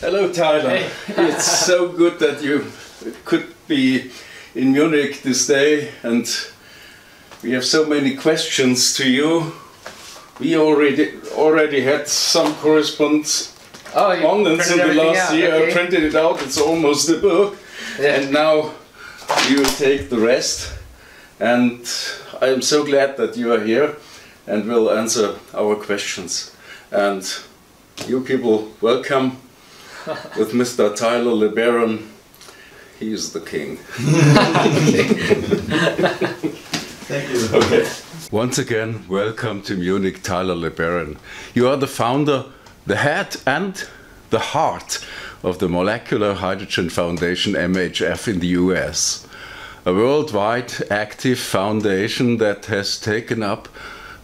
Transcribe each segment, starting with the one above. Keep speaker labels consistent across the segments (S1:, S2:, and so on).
S1: Hello, Tyler. Hey. it's so good that you could be in Munich this day, and we have so many questions to you. We already already had some correspondence
S2: oh,
S1: in the last
S2: out.
S1: year.
S2: Okay.
S1: I printed it out. It's almost a book, yeah. and now you take the rest. And I am so glad that you are here and will answer our questions. And you people, welcome with Mr. Tyler LeBaron. He is the king.
S3: Thank you.
S1: Okay. Once again, welcome to Munich, Tyler LeBaron. You are the founder, the head, and the heart of the Molecular Hydrogen Foundation MHF in the US a worldwide active foundation that has taken up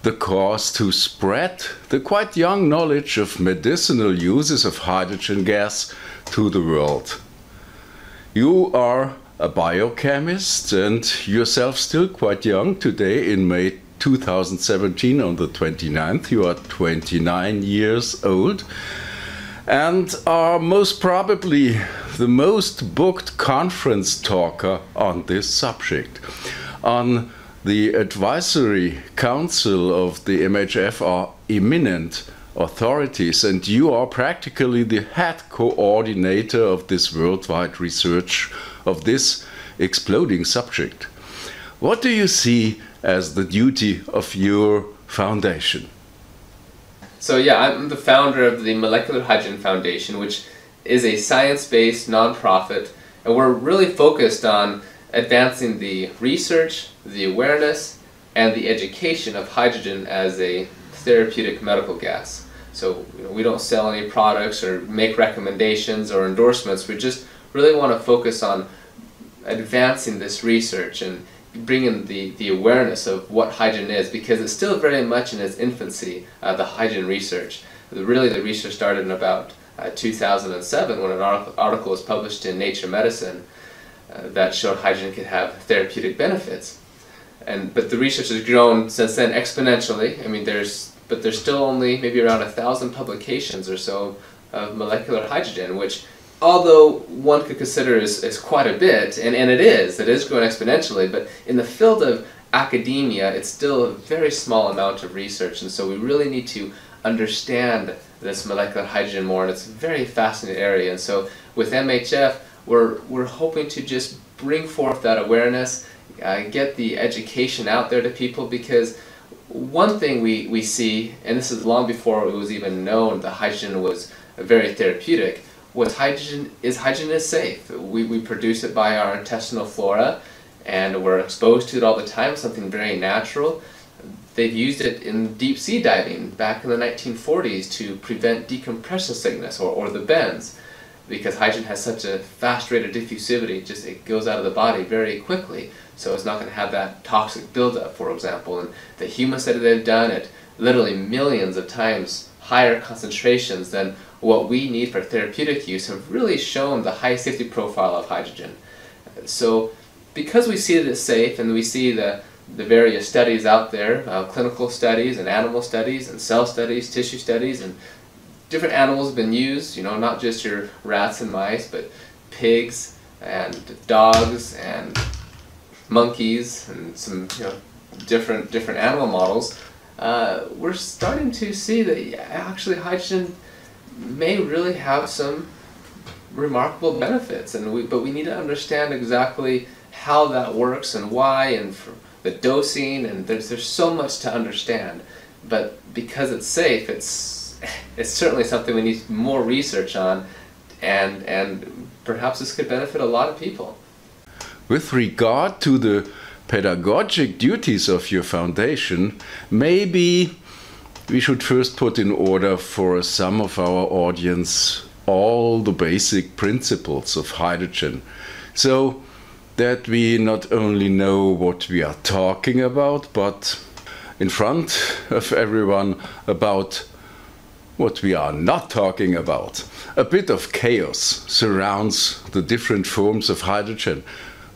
S1: the cause to spread the quite young knowledge of medicinal uses of hydrogen gas to the world. You are a biochemist and yourself still quite young today in May 2017 on the 29th. You are 29 years old and are most probably the most booked conference talker on this subject. On the advisory council of the MHF are eminent authorities, and you are practically the head coordinator of this worldwide research of this exploding subject. What do you see as the duty of your foundation?
S2: So yeah, I'm the founder of the Molecular Hydrogen Foundation, which is a science-based nonprofit, and we're really focused on advancing the research, the awareness, and the education of hydrogen as a therapeutic medical gas. So you know, we don't sell any products or make recommendations or endorsements. We just really want to focus on advancing this research and bringing the, the awareness of what hydrogen is because it's still very much in its infancy, uh, the hydrogen research. Really the research started in about uh, 2007 when an article was published in Nature Medicine uh, that showed hydrogen could have therapeutic benefits. And, but the research has grown since then exponentially. I mean, there's, but there's still only maybe around a thousand publications or so of molecular hydrogen, which although one could consider is, is quite a bit, and, and it is, it is growing exponentially, but in the field of academia, it's still a very small amount of research, and so we really need to understand this molecular hydrogen more, and it's a very fascinating area, and so with MHF, we're, we're hoping to just bring forth that awareness, uh, get the education out there to people, because one thing we, we see, and this is long before it was even known that hydrogen was very therapeutic, was hydrogen is hydrogen is safe. We, we produce it by our intestinal flora and we're exposed to it all the time, something very natural. They've used it in deep sea diving back in the 1940s to prevent decompression sickness or, or the bends because hydrogen has such a fast rate of diffusivity, just it goes out of the body very quickly, so it's not going to have that toxic buildup, for example. And the human study they've done at literally millions of times higher concentrations than what we need for therapeutic use have really shown the high safety profile of hydrogen. So because we see that it's safe and we see the, the various studies out there, uh, clinical studies and animal studies and cell studies, tissue studies, and different animals have been used, you know, not just your rats and mice, but pigs and dogs and monkeys and some you know, different, different animal models. Uh, we're starting to see that actually hydrogen may really have some remarkable benefits, and we, but we need to understand exactly how that works and why, and the dosing, and there's there's so much to understand. But because it's safe, it's it's certainly something we need more research on, and and perhaps this could benefit a lot of people.
S1: With regard to the pedagogic duties of your foundation, maybe we should first put in order for some of our audience all the basic principles of hydrogen so that we not only know what we are talking about, but in front of everyone about what we are not talking about. A bit of chaos surrounds the different forms of hydrogen.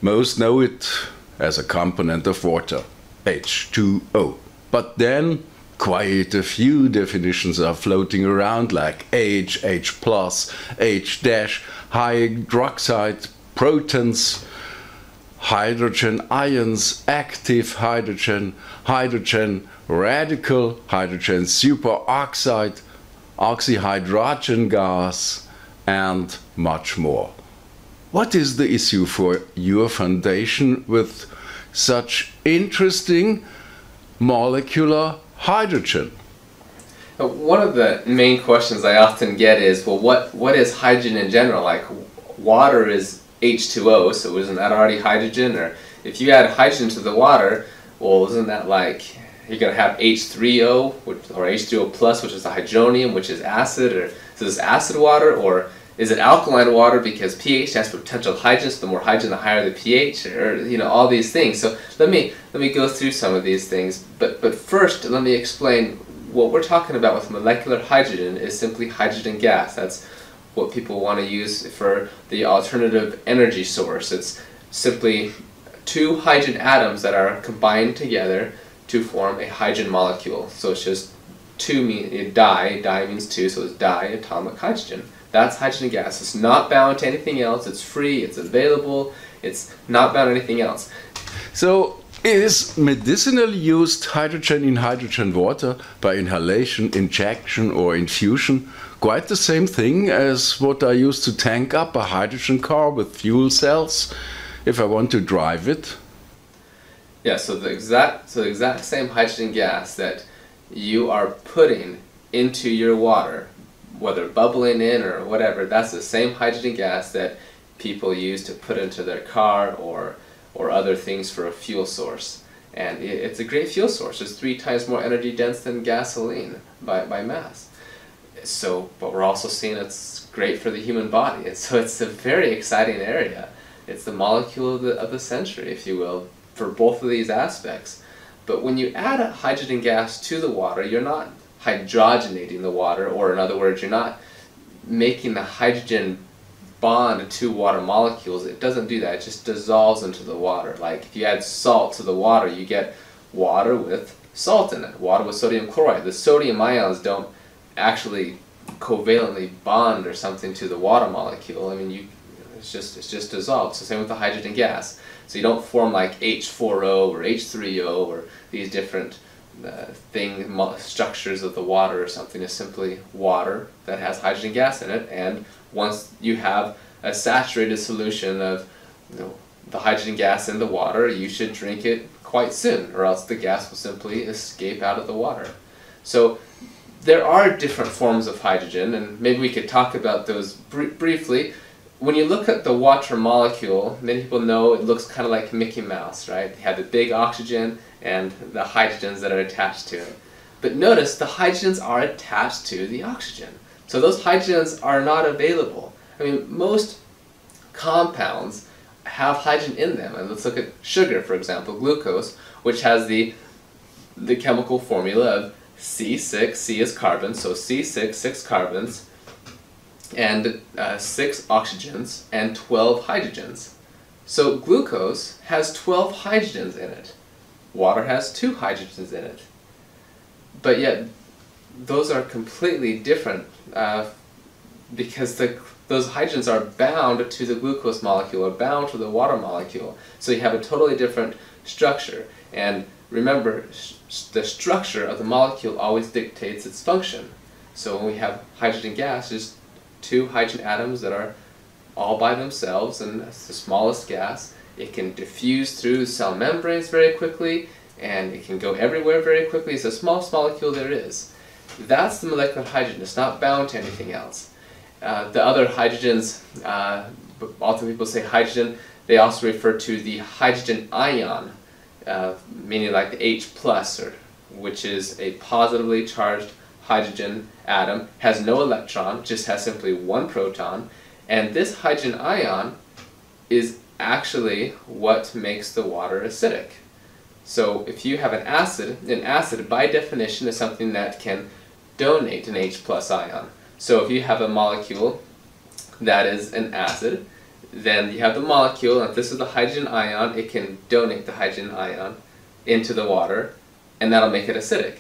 S1: Most know it as a component of water, H2O. But then quite a few definitions are floating around like H, H H dash, hydroxide, protons, hydrogen ions, active hydrogen, hydrogen radical, hydrogen superoxide, oxyhydrogen gas, and much more. What is the issue for your foundation with such interesting molecular hydrogen?
S2: Uh, one of the main questions I often get is, well, what, what is hydrogen in general? Like, water is H2O, so isn't that already hydrogen? Or if you add hydrogen to the water, well, isn't that like you're going to have H3O or H2O plus, which is the hydronium, which is acid, or so this acid water, or is it alkaline water because pH has potential hydrogen, the more hydrogen, the higher the pH, or you know all these things. So let me let me go through some of these things. But but first, let me explain what we're talking about with molecular hydrogen is simply hydrogen gas. That's what people want to use for the alternative energy source. It's simply two hydrogen atoms that are combined together to form a hydrogen molecule. So it's just two mean di, di means two, so it's diatomic hydrogen. That's hydrogen gas. It's not bound to anything else. It's free. It's available. It's not bound to anything else.
S1: So is medicinally used hydrogen in hydrogen water by inhalation, injection or infusion quite the same thing as what I use to tank up a hydrogen car with fuel cells if I want to drive it?
S2: Yeah, so the exact so the exact same hydrogen gas that you are putting into your water whether bubbling in or whatever, that's the same hydrogen gas that people use to put into their car or, or other things for a fuel source. And it, it's a great fuel source. It's three times more energy dense than gasoline by, by mass. So, but we're also seeing it's great for the human body. And so it's a very exciting area. It's the molecule of the, of the century, if you will, for both of these aspects. But when you add a hydrogen gas to the water, you're not hydrogenating the water, or in other words, you're not making the hydrogen bond to water molecules. It doesn't do that. It just dissolves into the water. Like if you add salt to the water, you get water with salt in it, water with sodium chloride. The sodium ions don't actually covalently bond or something to the water molecule. I mean, you, it's just it's just dissolved. So same with the hydrogen gas. So you don't form like H4O or H3O or these different uh, thing, structures of the water or something is simply water that has hydrogen gas in it. And once you have a saturated solution of you know, the hydrogen gas in the water, you should drink it quite soon, or else the gas will simply escape out of the water. So there are different forms of hydrogen, and maybe we could talk about those br briefly. When you look at the water molecule, many people know it looks kind of like Mickey Mouse, right? They have the big oxygen and the hydrogens that are attached to it. But notice the hydrogens are attached to the oxygen. So those hydrogens are not available. I mean, most compounds have hydrogen in them. And let's look at sugar, for example, glucose, which has the, the chemical formula of C6, C is carbon, so C6, 6 carbons, and uh, 6 oxygens, and 12 hydrogens. So glucose has 12 hydrogens in it. Water has two hydrogens in it. But yet, those are completely different uh, because the, those hydrogens are bound to the glucose molecule or bound to the water molecule. So you have a totally different structure. And remember, the structure of the molecule always dictates its function. So when we have hydrogen gas, there's two hydrogen atoms that are all by themselves, and that's the smallest gas. It can diffuse through cell membranes very quickly, and it can go everywhere very quickly. It's the smallest molecule there is. That's the molecular hydrogen. It's not bound to anything else. Uh, the other hydrogens, uh, often people say hydrogen, they also refer to the hydrogen ion, uh, meaning like the H plus, or which is a positively charged hydrogen atom, has no electron, just has simply one proton, and this hydrogen ion is actually what makes the water acidic. So if you have an acid, an acid by definition is something that can donate an H plus ion. So if you have a molecule that is an acid, then you have the molecule, and if this is the hydrogen ion, it can donate the hydrogen ion into the water, and that'll make it acidic.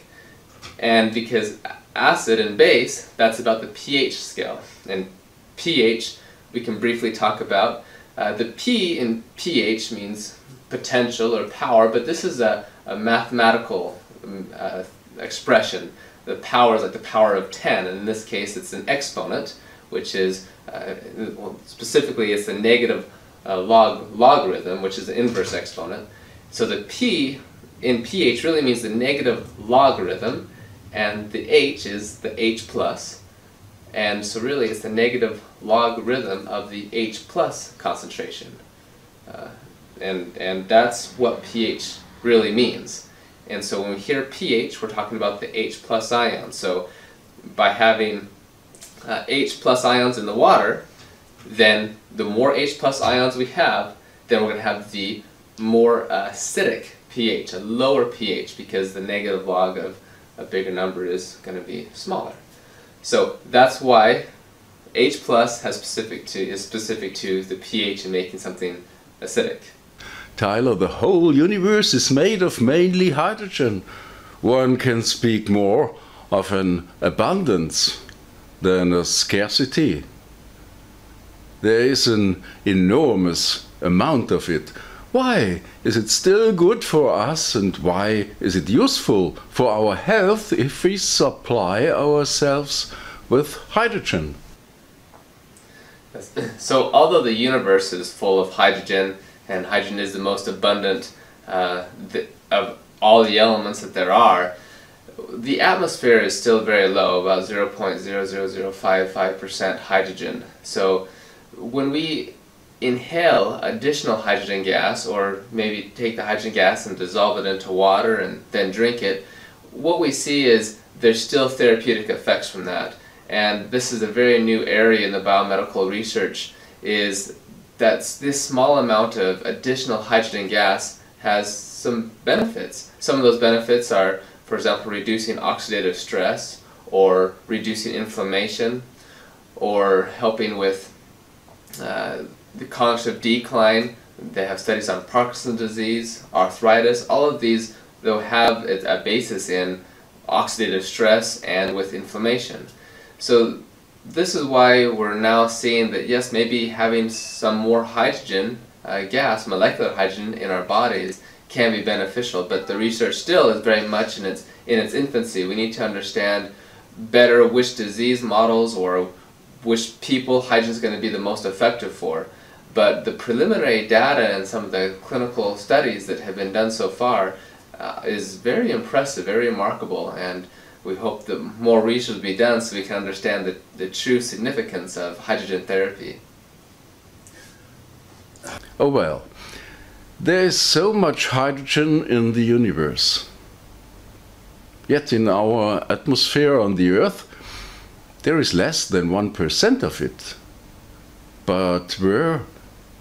S2: And because acid and base, that's about the pH scale. And pH, we can briefly talk about. Uh, the P in pH means potential or power, but this is a, a mathematical um, uh, expression. The power is like the power of 10, and in this case it's an exponent, which is, uh, well, specifically it's a negative uh, log logarithm, which is the inverse exponent. So the P in pH really means the negative logarithm, and the H is the H plus, and so really it's the negative logarithm of the H plus concentration. Uh, and, and that's what pH really means. And so when we hear pH, we're talking about the H plus ion. So by having uh, H plus ions in the water, then the more H plus ions we have, then we're going to have the more acidic pH, a lower pH, because the negative log of a bigger number is going to be smaller. So that's why H plus has specific to is specific to the pH in making something acidic.
S1: Tyler, the whole universe is made of mainly hydrogen. One can speak more of an abundance than a scarcity. There is an enormous amount of it. Why is it still good for us and why is it useful for our health if we supply ourselves with hydrogen?
S2: So, although the universe is full of hydrogen, and hydrogen is the most abundant uh, the, of all the elements that there are, the atmosphere is still very low, about 0.00055% hydrogen. So when we inhale additional hydrogen gas, or maybe take the hydrogen gas and dissolve it into water and then drink it, what we see is there's still therapeutic effects from that. And this is a very new area in the biomedical research, is that this small amount of additional hydrogen gas has some benefits. Some of those benefits are, for example, reducing oxidative stress, or reducing inflammation, or helping with uh, the cognitive decline. They have studies on Parkinson's disease, arthritis. All of these, they'll have a basis in oxidative stress and with inflammation. So this is why we're now seeing that yes, maybe having some more hydrogen uh, gas, molecular hydrogen in our bodies can be beneficial, but the research still is very much in its in its infancy. We need to understand better which disease models or which people hydrogen is going to be the most effective for. But the preliminary data and some of the clinical studies that have been done so far uh, is very impressive, very remarkable, and we hope that more research will be done so we can understand the, the true significance of hydrogen therapy.
S1: Oh well, there is so much hydrogen in the universe. Yet in our atmosphere on the Earth, there is less than 1% of it. But where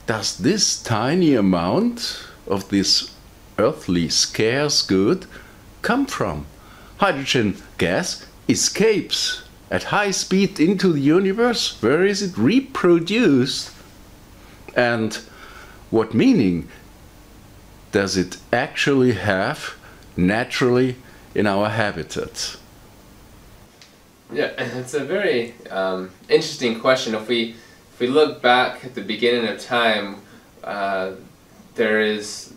S1: does this tiny amount of this earthly scarce good come from? hydrogen gas escapes at high speed into the universe. Where is it reproduced? And what meaning does it actually have naturally in our habitat?
S2: Yeah, it's a very um, interesting question. If we if we look back at the beginning of time, uh, there is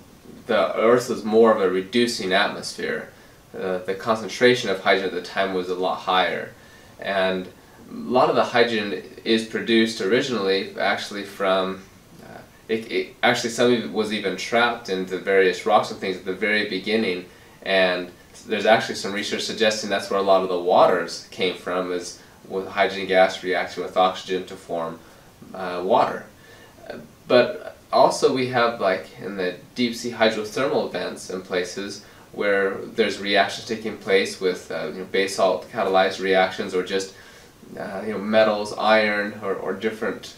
S2: the Earth was more of a reducing atmosphere uh, the concentration of hydrogen at the time was a lot higher. And a lot of the hydrogen is produced originally actually from, uh, it, it, actually some of it was even trapped in the various rocks and things at the very beginning. And there's actually some research suggesting that's where a lot of the waters came from is with hydrogen gas reacting with oxygen to form uh, water. But also we have like in the deep sea hydrothermal vents in places where there's reactions taking place with uh, you know, basalt catalyzed reactions or just uh, you know, metals, iron, or, or different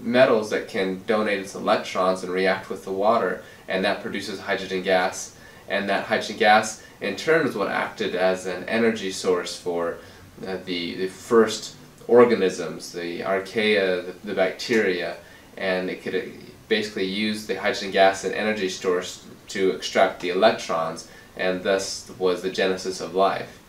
S2: metals that can donate its electrons and react with the water, and that produces hydrogen gas. And that hydrogen gas, in turn, is what acted as an energy source for uh, the, the first organisms, the archaea, the, the bacteria, and it could uh, basically use the hydrogen gas as an energy source to extract the electrons and thus was the genesis of life.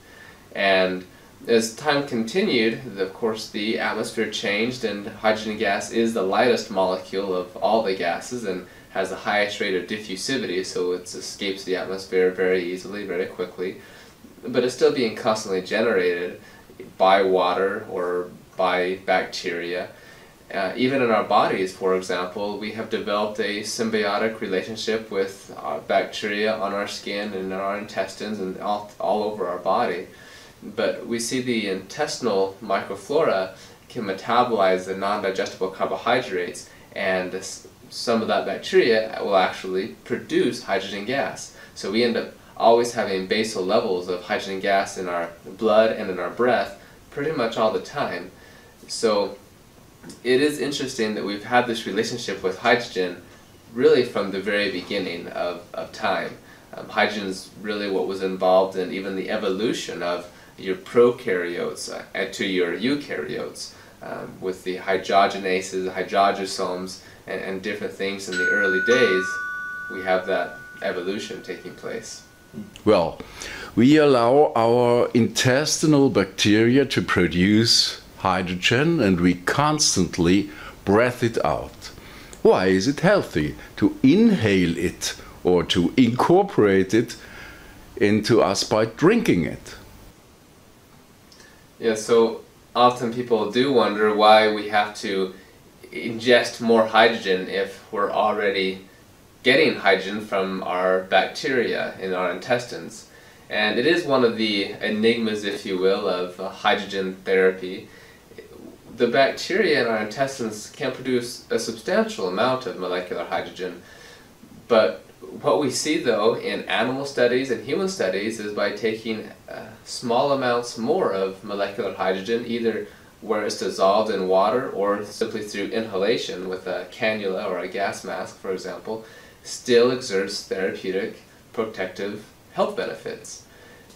S2: And as time continued, of course, the atmosphere changed, and hydrogen gas is the lightest molecule of all the gases and has the highest rate of diffusivity, so it escapes the atmosphere very easily, very quickly. But it's still being constantly generated by water or by bacteria. Uh, even in our bodies, for example, we have developed a symbiotic relationship with uh, bacteria on our skin and in our intestines and all, all over our body. But we see the intestinal microflora can metabolize the non-digestible carbohydrates and some of that bacteria will actually produce hydrogen gas. So we end up always having basal levels of hydrogen gas in our blood and in our breath pretty much all the time. So it is interesting that we've had this relationship with hydrogen really from the very beginning of, of time. Um, hydrogen is really what was involved in even the evolution of your prokaryotes uh, to your eukaryotes um, with the hydrogenases, hydrogenosomes, and, and different things in the early days, we have that evolution taking place.
S1: Well, we allow our intestinal bacteria to produce hydrogen and we constantly breath it out. Why is it healthy to inhale it or to incorporate it into us by drinking it?
S2: Yeah, so often people do wonder why we have to ingest more hydrogen if we're already getting hydrogen from our bacteria in our intestines. And it is one of the enigmas, if you will, of uh, hydrogen therapy. The bacteria in our intestines can produce a substantial amount of molecular hydrogen, but what we see though in animal studies and human studies is by taking uh, small amounts more of molecular hydrogen, either where it's dissolved in water or simply through inhalation with a cannula or a gas mask, for example, still exerts therapeutic, protective health benefits.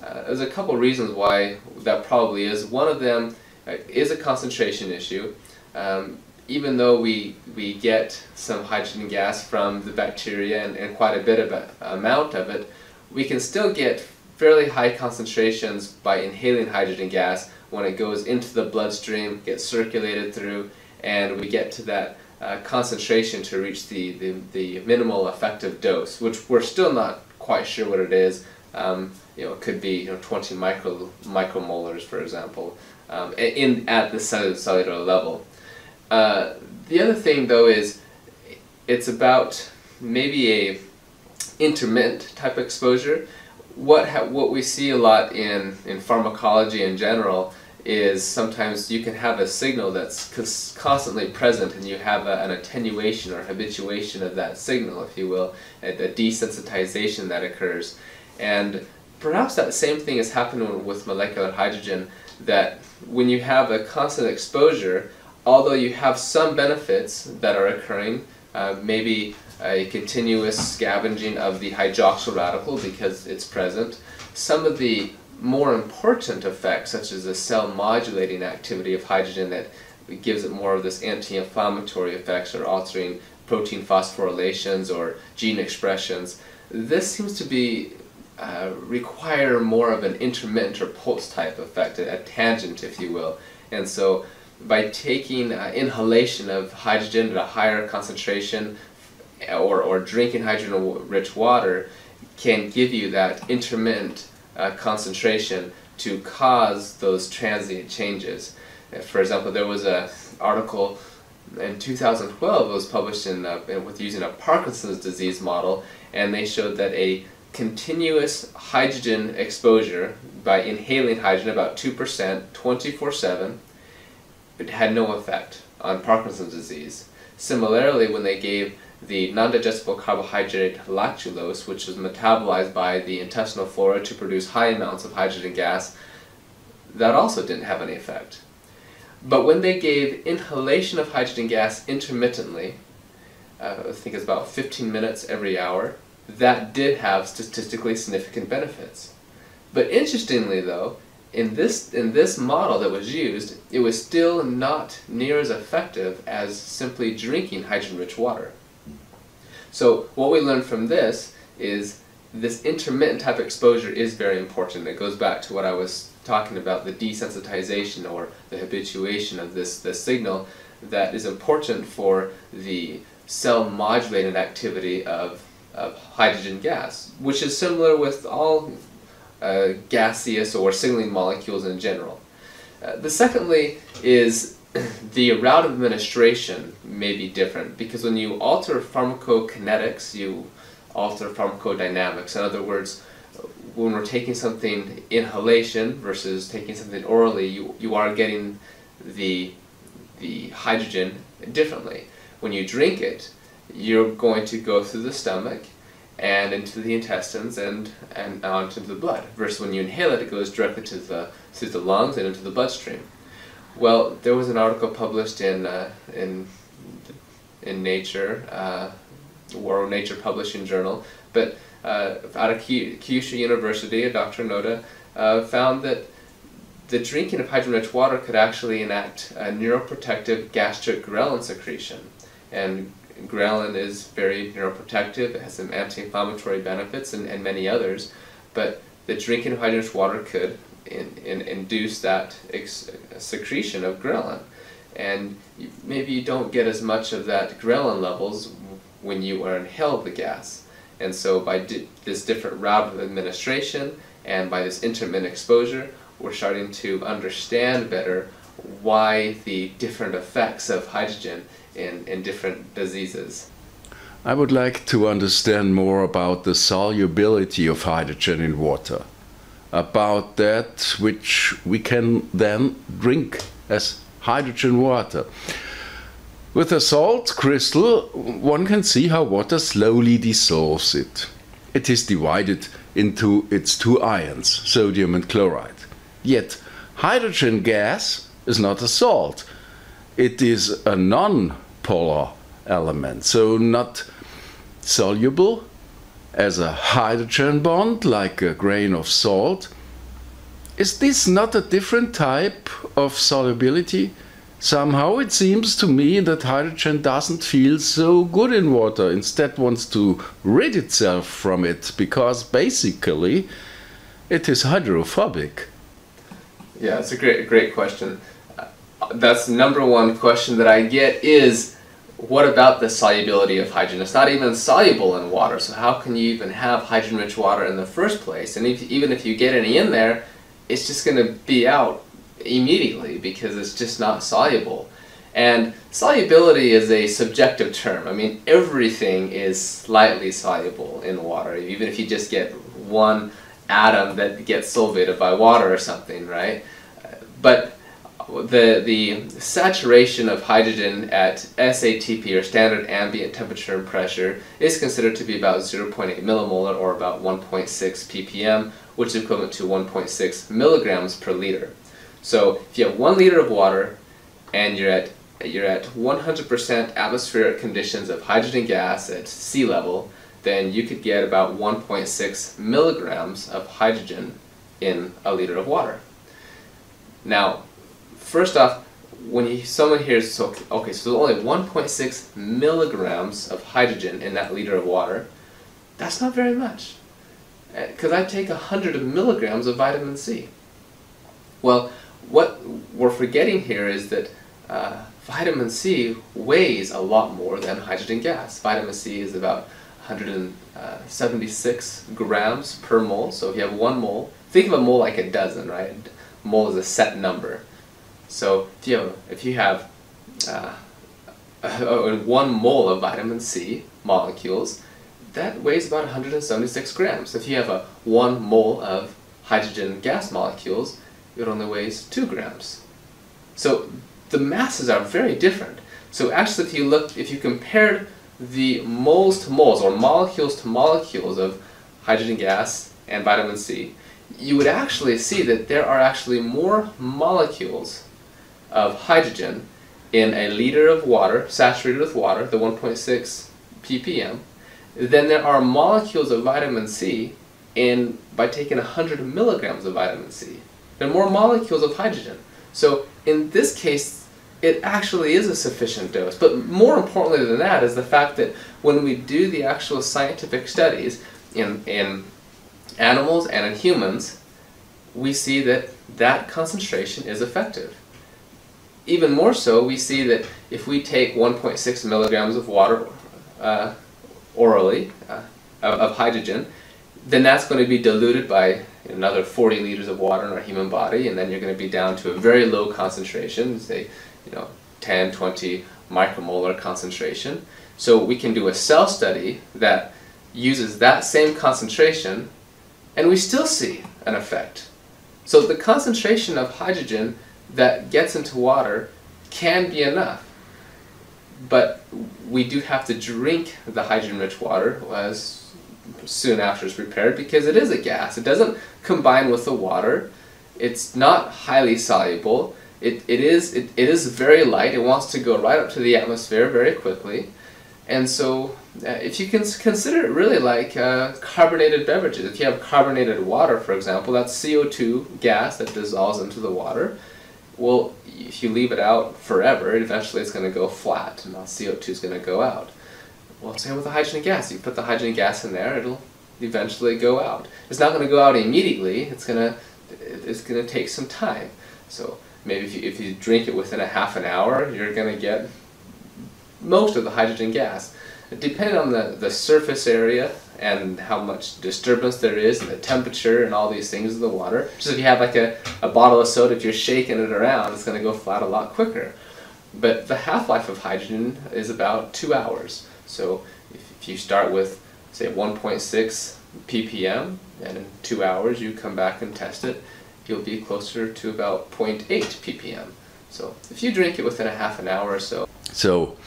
S2: Uh, there's a couple reasons why that probably is. One of them uh, is a concentration issue. Um, even though we, we get some hydrogen gas from the bacteria and, and quite a bit of a, amount of it, we can still get fairly high concentrations by inhaling hydrogen gas when it goes into the bloodstream, gets circulated through, and we get to that uh, concentration to reach the, the, the, minimal effective dose, which we're still not quite sure what it is. Um, you know, it could be you know, 20 micro, micromolars, for example, um, in, at the cellular level. Uh, the other thing, though, is it's about maybe a intermittent type exposure. What, what we see a lot in, in pharmacology in general is sometimes you can have a signal that's constantly present and you have a, an attenuation or habituation of that signal, if you will, a, a desensitization that occurs. And perhaps that same thing is happening with molecular hydrogen, that when you have a constant exposure, although you have some benefits that are occurring, uh, maybe a continuous scavenging of the hydroxyl radical because it's present, some of the more important effects, such as the cell modulating activity of hydrogen that gives it more of this anti-inflammatory effects or altering protein phosphorylations or gene expressions, this seems to be uh, require more of an intermittent or pulse type effect, a, a tangent if you will. And so by taking uh, inhalation of hydrogen at a higher concentration or, or drinking hydrogen-rich water can give you that intermittent uh, concentration to cause those transient changes. Uh, for example, there was an article in 2012 it was published in, uh, with using a Parkinson's disease model, and they showed that a continuous hydrogen exposure by inhaling hydrogen, about 2%, 24-7, it had no effect on Parkinson's disease. Similarly, when they gave the non-digestible carbohydrate lactulose, which is metabolized by the intestinal flora to produce high amounts of hydrogen gas, that also didn't have any effect. But when they gave inhalation of hydrogen gas intermittently, uh, I think it's about 15 minutes every hour, that did have statistically significant benefits. But interestingly though, in this, in this model that was used, it was still not near as effective as simply drinking hydrogen-rich water. So what we learned from this is this intermittent type of exposure is very important. It goes back to what I was talking about the desensitization or the habituation of this, this signal that is important for the cell modulated activity of, of hydrogen gas, which is similar with all uh, gaseous or signaling molecules in general. Uh, the secondly is the route of administration may be different because when you alter pharmacokinetics, you alter pharmacodynamics. In other words, when we're taking something inhalation versus taking something orally, you, you are getting the, the hydrogen differently. When you drink it, you're going to go through the stomach and into the intestines and, and on to the blood. Versus when you inhale it, it goes directly to the, through the lungs and into the bloodstream. Well, there was an article published in, uh, in, in Nature, uh, World Nature Publishing Journal, but uh, out of Kyushu University, a Dr. Noda, uh, found that the drinking of hydrogen-rich water could actually enact a neuroprotective gastric ghrelin secretion. And ghrelin is very neuroprotective, it has some anti-inflammatory benefits and, and many others, but the drinking of hydrogen-rich water could in, in, induce that secretion of ghrelin. And you, maybe you don't get as much of that ghrelin levels when you inhale the gas. And so by di this different route of administration and by this intermittent exposure, we're starting to understand better why the different effects of hydrogen in, in different diseases.
S1: I would like to understand more about the solubility of hydrogen in water, about that which we can then drink as hydrogen water. With a salt crystal, one can see how water slowly dissolves it. It is divided into its two ions, sodium and chloride. Yet, hydrogen gas is not a salt. It is a non-polar element, so not soluble as a hydrogen bond, like a grain of salt. Is this not a different type of solubility? Somehow it seems to me that hydrogen doesn't feel so good in water, instead wants to rid itself from it, because basically it is hydrophobic.
S2: Yeah, it's a great, great question. Uh, that's number one question that I get is, what about the solubility of hydrogen? It's not even soluble in water, so how can you even have hydrogen-rich water in the first place? And if, even if you get any in there, it's just going to be out immediately because it's just not soluble. And solubility is a subjective term. I mean, everything is slightly soluble in water, even if you just get one atom that gets solvated by water or something, right? But the, the saturation of hydrogen at SATP, or standard ambient temperature and pressure, is considered to be about 0.8 millimolar, or about 1.6 ppm, which is equivalent to 1.6 milligrams per liter. So if you have one liter of water and you're at you're at 100% atmospheric conditions of hydrogen gas at sea level, then you could get about 1.6 milligrams of hydrogen in a liter of water. Now, first off, when you, someone hears, so, okay, so there's only 1.6 milligrams of hydrogen in that liter of water, that's not very much. Because uh, I take 100 milligrams of vitamin C. Well, what we're forgetting here is that uh, vitamin C weighs a lot more than hydrogen gas. Vitamin C is about 176 grams per mole. So if you have one mole, think of a mole like a dozen, right? Mole is a set number. So if you have, if you have uh, one mole of vitamin C molecules, that weighs about 176 grams. If you have a one mole of hydrogen gas molecules, it only weighs 2 grams. So the masses are very different. So actually if you look, if you compared the moles to moles, or molecules to molecules of hydrogen gas and vitamin C, you would actually see that there are actually more molecules of hydrogen in a liter of water, saturated with water, the 1.6 ppm, then there are molecules of vitamin C in by taking 100 milligrams of vitamin C. There are more molecules of hydrogen. So in this case, it actually is a sufficient dose. But more importantly than that is the fact that when we do the actual scientific studies in, in animals and in humans, we see that that concentration is effective. Even more so, we see that if we take 1.6 milligrams of water uh, orally uh, of, hydrogen, then that's going to be diluted by another 40 liters of water in our human body, and then you're going to be down to a very low concentration, say, you know, 10, 20 micromolar concentration. So we can do a cell study that uses that same concentration, and we still see an effect. So the concentration of hydrogen that gets into water can be enough. But we do have to drink the hydrogen-rich water as soon after it's prepared because it is a gas. It doesn't combine with the water. It's not highly soluble. It, it, is, it, it is very light. It wants to go right up to the atmosphere very quickly. And so uh, if you can consider it really like uh, carbonated beverages, if you have carbonated water, for example, that's CO2 gas that dissolves into the water. Well, if you leave it out forever, eventually it's going to go flat, and all CO2 is going to go out. Well, same with the hydrogen gas. You put the hydrogen gas in there, it'll eventually go out. It's not going to go out immediately. It's going to it's going to take some time. So maybe if you, if you drink it within a half an hour, you're going to get most of the hydrogen gas. Depending on the, the surface area and how much disturbance there is and the temperature and all these things in the water. Just if you have like a, a bottle of soda, if you're shaking it around, it's going to go flat a lot quicker. But the half-life of hydrogen is about two hours. So if, if you start with, say, 1.6 ppm, and in two hours you come back and test it, you'll be closer to about 0.8 ppm. So if you drink it within a half an hour or so.
S1: So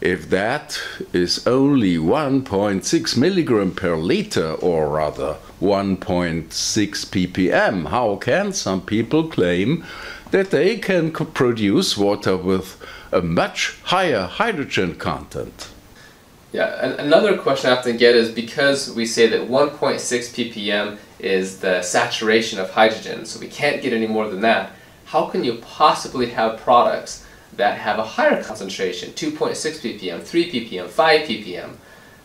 S1: if that is only 1.6 milligram per liter, or rather 1.6 ppm, how can some people claim that they can produce water with a much higher hydrogen content?
S2: Yeah, another question I often get is because we say that 1.6 ppm is the saturation of hydrogen, so we can't get any more than that, how can you possibly have products that have a higher concentration, 2.6 ppm, 3 ppm, 5 ppm.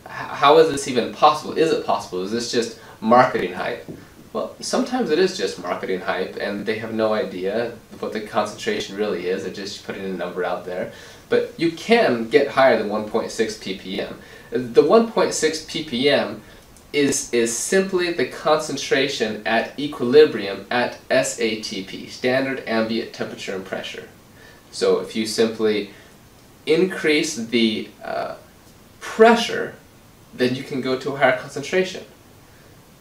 S2: How is this even possible? Is it possible? Is this just marketing hype? Well, sometimes it is just marketing hype and they have no idea what the concentration really is. They're just putting a number out there. But you can get higher than 1.6 ppm. The 1.6 ppm is, is simply the concentration at equilibrium at SATP, standard ambient temperature and pressure. So if you simply increase the uh, pressure, then you can go to a higher concentration.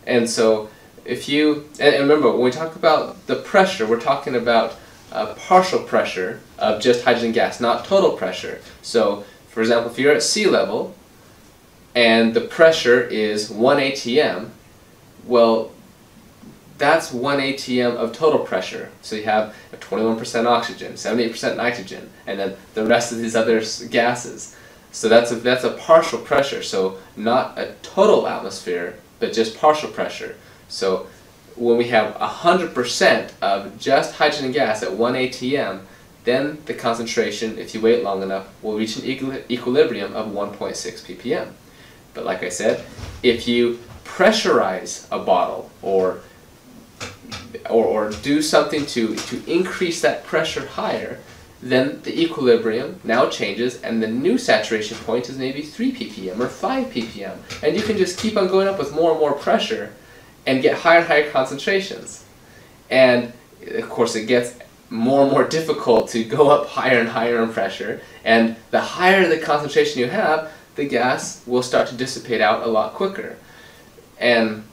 S2: And so if you, and, remember, when we talk about the pressure, we're talking about partial pressure of just hydrogen gas, not total pressure. So, for example, if you're at sea level and the pressure is 1 atm, well, that's 1 atm of total pressure. So you have 21% oxygen, 78% nitrogen, and then the rest of these other gases. So that's a, that's a partial pressure, so not a total atmosphere, but just partial pressure. So when we have 100% of just hydrogen gas at 1 atm, then the concentration, if you wait long enough, will reach an equilibrium of 1.6 ppm. But like I said, if you pressurize a bottle or or, or do something to, to increase that pressure higher, then the equilibrium now changes and the new saturation point is maybe 3 ppm or 5 ppm. And you can just keep on going up with more and more pressure and get higher and higher concentrations. And of course it gets more and more difficult to go up higher and higher in pressure. And the higher the concentration you have, the gas will start to dissipate out a lot quicker. And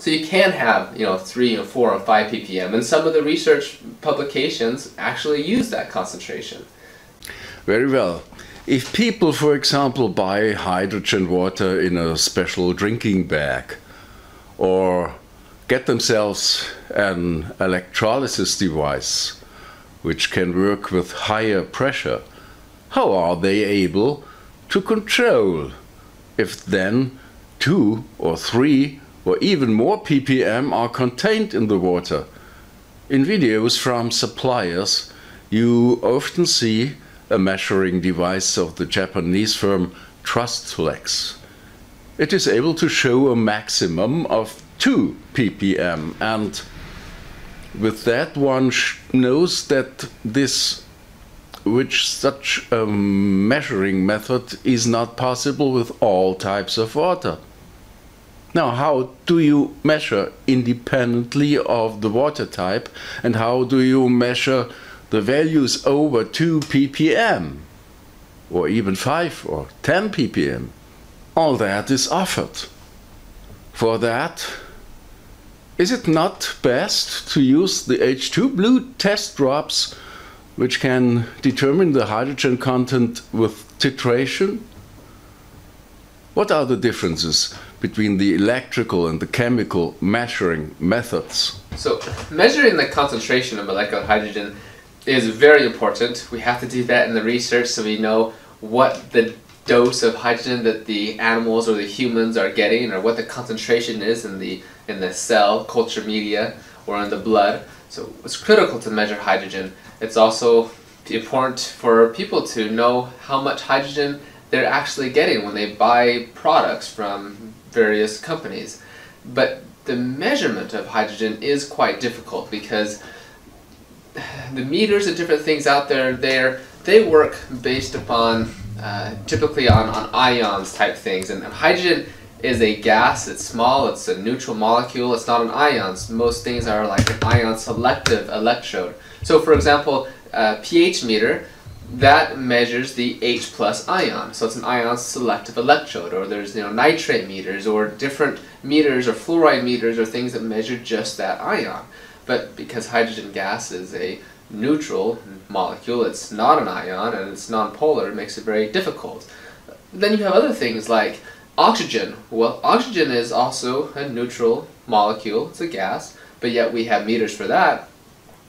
S2: so you can have, you know, 3 and 4 and 5 ppm, and some of the research publications actually use that concentration.
S1: Very well. If people, for example, buy hydrogen water in a special drinking bag, or get themselves an electrolysis device which can work with higher pressure, how are they able to control if then two or three or even more ppm are contained in the water. In videos from suppliers, you often see a measuring device of the Japanese firm Trustlex. It is able to show a maximum of 2 ppm and with that one knows that this which such a measuring method is not possible with all types of water. Now, how do you measure independently of the water type and how do you measure the values over 2 ppm or even 5 or 10 ppm? All that is offered. For that, is it not best to use the H2 blue test drops which can determine the hydrogen content with titration? What are the differences between the electrical and the chemical measuring methods?
S2: So, measuring the concentration of molecular hydrogen is very important. We have to do that in the research so we know what the dose of hydrogen that the animals or the humans are getting or what the concentration is in the in the cell culture media or in the blood. So it's critical to measure hydrogen. It's also important for people to know how much hydrogen they're actually getting when they buy products from various companies. But the measurement of hydrogen is quite difficult because the meters of different things out there, there they work based upon uh, typically on, on ions type things. And hydrogen is a gas, it's small, it's a neutral molecule, it's not an ion. Most things are like an ion selective electrode. So for example, a pH meter, that measures the H plus ion. So it's an ion selective electrode. Or there's you know nitrate meters or different meters or fluoride meters or things that measure just that ion. But because hydrogen gas is a neutral molecule, it's not an ion and it's nonpolar, it makes it very difficult. Then you have other things like oxygen. Well, oxygen is also a neutral molecule, it's a gas, but yet we have meters for that.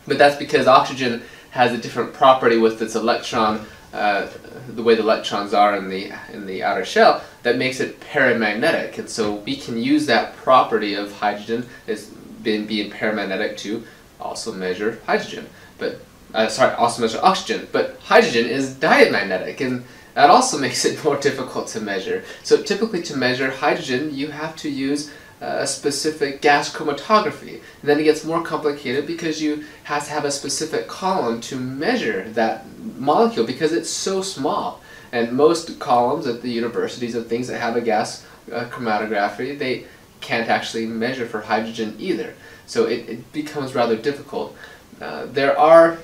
S2: But that's because oxygen has a different property with its electron, uh, the way the electrons are in the, in the outer shell, that makes it paramagnetic. And so we can use that property of hydrogen as being, being paramagnetic to also measure hydrogen. But uh, sorry, also measure oxygen. But hydrogen is diamagnetic, and that also makes it more difficult to measure. So typically to measure hydrogen, you have to use a specific gas chromatography. And then it gets more complicated because you have to have a specific column to measure that molecule because it's so small. And most columns at the universities of things that have a gas uh, chromatography, they can't actually measure for hydrogen either. So it, it becomes rather difficult. Uh, there are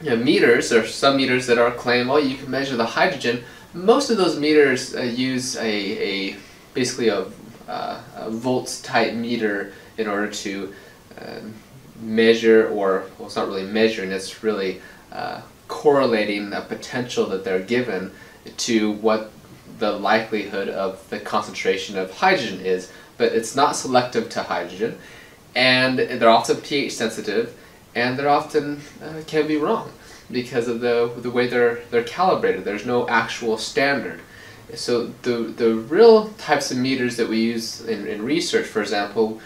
S2: you know, meters, or some meters that are claimed, well, you can measure the hydrogen. Most of those meters uh, use a, a basically a uh, a volts type meter in order to uh, measure, or well, it's not really measuring, it's really uh, correlating a potential that they're given to what the likelihood of the concentration of hydrogen is. But it's not selective to hydrogen, and they're often pH sensitive, and they're often uh, can be wrong because of the the way they're they're calibrated. There's no actual standard. So the, the real types of meters that we use in, in research, for example,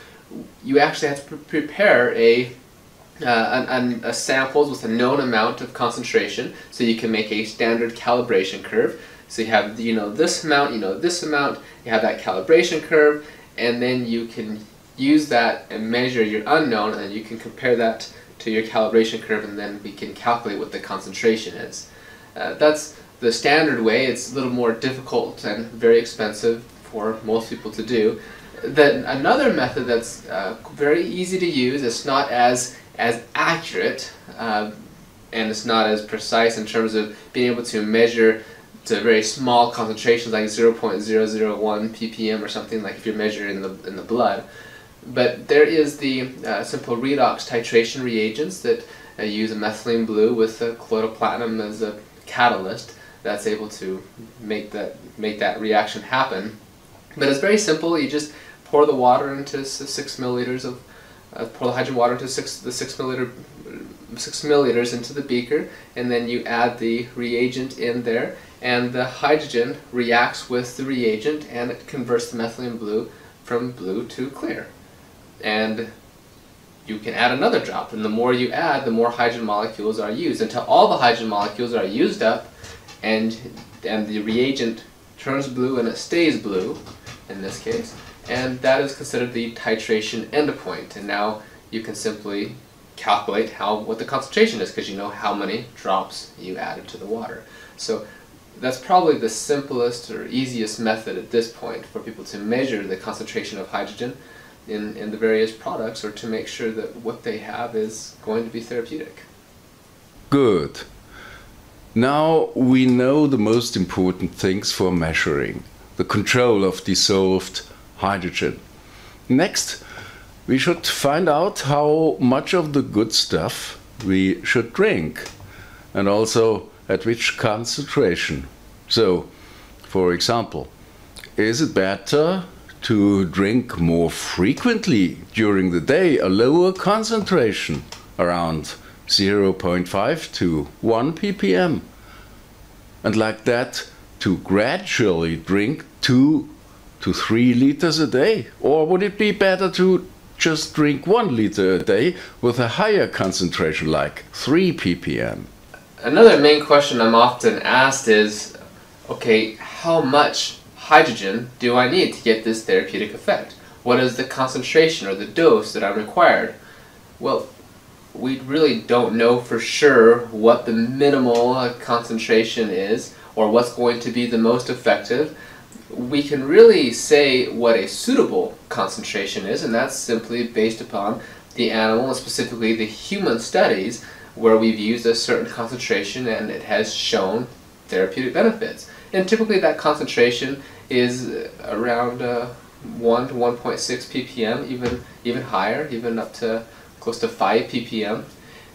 S2: you actually have to pre prepare a, uh, an, a samples with a known amount of concentration, so you can make a standard calibration curve. So you have you know this amount, you know this amount, you have that calibration curve, and then you can use that and measure your unknown, and you can compare that to your calibration curve, and then we can calculate what the concentration is. Uh, that's the standard way, it's a little more difficult and very expensive for most people to do. Then another method that's uh, very easy to use, it's not as, as accurate, uh, and it's not as precise in terms of being able to measure to very small concentrations like 0.001 ppm or something like if you're measuring in the, in the blood. But there is the uh, simple redox titration reagents that uh, use a methylene blue with a colloidal platinum as a catalyst that's able to make that make that reaction happen. But it's very simple. You just pour the water into six milliliters of uh, pour the hydrogen water into six the six milliliter six milliliters into the beaker, and then you add the reagent in there, and the hydrogen reacts with the reagent, and it converts the methylene blue from blue to clear. And you can add another drop, and the more you add, the more hydrogen molecules are used until all the hydrogen molecules are used up and and the reagent turns blue and it stays blue in this case and that is considered the titration endpoint and now you can simply calculate how what the concentration is because you know how many drops you added to the water. So that's probably the simplest or easiest method at this point for people to measure the concentration of hydrogen in, in the various products or to make sure that what they have is going to be therapeutic.
S1: Good. Now we know the most important things for measuring the control of dissolved hydrogen. Next, we should find out how much of the good stuff we should drink and also at which concentration. So, for example, is it better to drink more frequently during the day a lower concentration around 0.5 to 1 ppm and like that to gradually drink 2 to 3 liters a day or would it be better to just drink 1 liter a day with a higher concentration like 3 ppm
S2: another main question I'm often asked is okay how much hydrogen do I need to get this therapeutic effect? What is the concentration or the dose that I'm required? Well, we really don't know for sure what the minimal concentration is or what's going to be the most effective. We can really say what a suitable concentration is, and that's simply based upon the animal, and specifically the human studies, where we've used a certain concentration and it has shown therapeutic benefits. And typically that concentration is around uh, 1 to 1.6 ppm, even, even higher, even up to close to 5 ppm.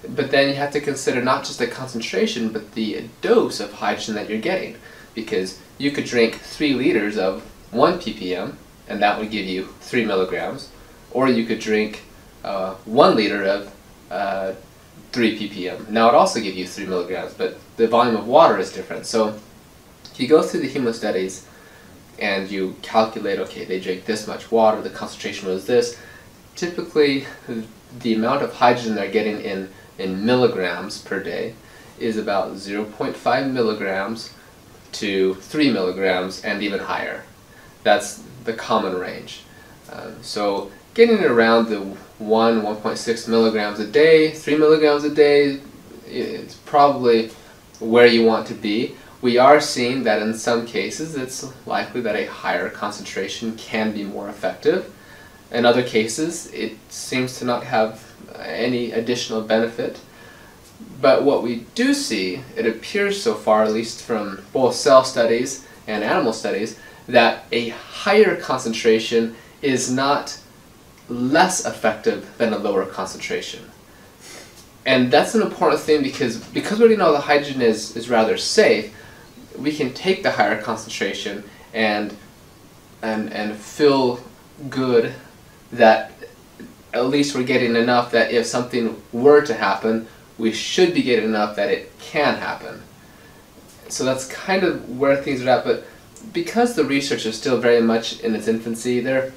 S2: But then you have to consider not just the concentration, but the dose of hydrogen that you're getting. Because you could drink 3 liters of 1 ppm, and that would give you 3 milligrams. Or you could drink uh, 1 liter of uh, 3 ppm. Now it also give you 3 milligrams, but the volume of water is different. So if you go through the human studies and you calculate, okay, they drank this much water, the concentration was this, typically the amount of hydrogen they're getting in, in milligrams per day is about 0.5 milligrams to 3 milligrams and even higher. That's the common range. Um, so getting around the 1, 1.6 milligrams a day, 3 milligrams a day, it's probably where you want to be. We are seeing that in some cases it's likely that a higher concentration can be more effective. In other cases, it seems to not have any additional benefit. But what we do see, it appears so far, at least from both cell studies and animal studies, that a higher concentration is not less effective than a lower concentration. And that's an important thing because because we already know the hydrogen is, is rather safe, we can take the higher concentration and and and feel good that at least we're getting enough that if something were to happen, we should be getting enough that it can happen. So that's kind of where things are at, but because the research is still very much in its infancy, there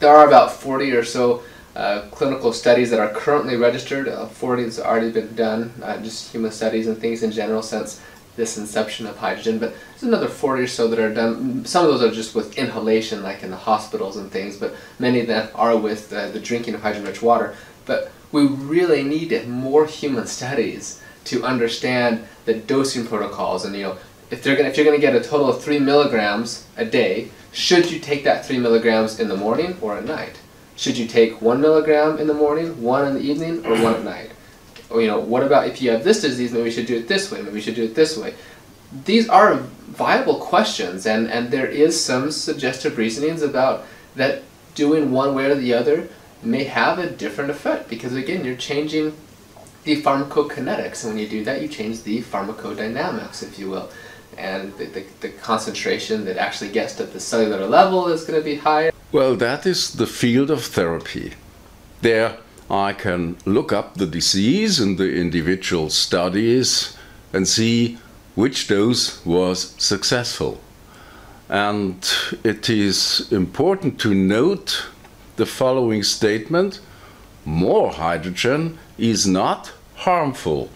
S2: there are about 40 or so uh, clinical studies that are currently registered. Uh, 40 has already been done, uh, just human studies and things in general since this inception of hydrogen, but there's another 40 or so that are done. Some of those are just with inhalation, like in the hospitals and things, but many of them are with uh, the drinking of hydrogen-rich water. But we really need more human studies to understand the dosing protocols and you know if they're gonna if you're gonna get a total of three milligrams a day, should you take that three milligrams in the morning or at night? Should you take one milligram in the morning, one in the evening, or one at night? You know, what about if you have this disease, maybe we should do it this way, maybe we should do it this way. These are viable questions, and, and there is some suggestive reasonings about that doing one way or the other may have a different effect, because again, you're changing the pharmacokinetics, and when you do that, you change the pharmacodynamics, if you will and the, the, the, concentration that actually gets to the cellular level is going to be higher.
S1: Well, that is the field of therapy. There I can look up the disease in the individual studies and see which dose was successful. And it is important to note the following statement more hydrogen is not harmful.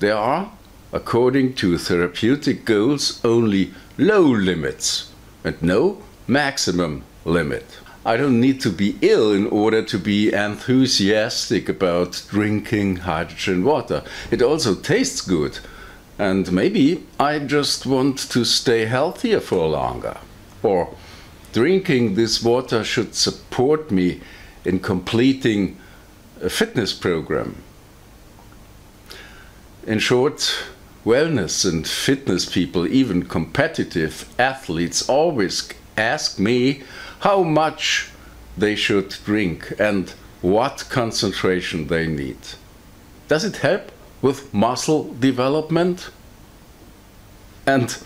S1: There are according to therapeutic goals, only low limits and no maximum limit. I don't need to be ill in order to be enthusiastic about drinking hydrogen water. It also tastes good. And maybe I just want to stay healthier for longer. Or drinking this water should support me in completing a fitness program. In short, wellness and fitness people, even competitive athletes, always ask me how much they should drink and what concentration they need. Does it help with muscle development? And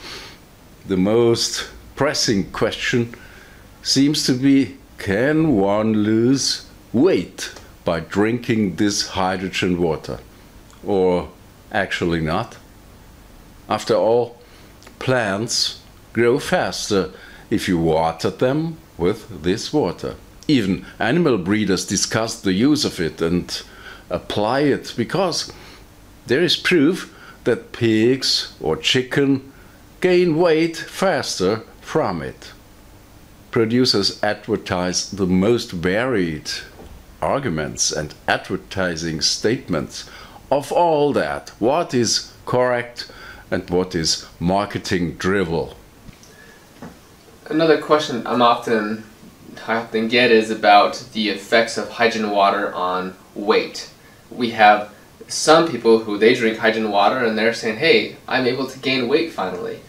S1: the most pressing question seems to be can one lose weight by drinking this hydrogen water? Or actually not? After all, plants grow faster if you water them with this water. Even animal breeders discuss the use of it and apply it because there is proof that pigs or chicken gain weight faster from it. Producers advertise the most varied arguments and advertising statements of all that. What is correct and what is marketing drivel?
S2: Another question I'm often I often get is about the effects of hydrogen water on weight. We have some people who they drink hydrogen water and they're saying, "Hey, I'm able to gain weight finally."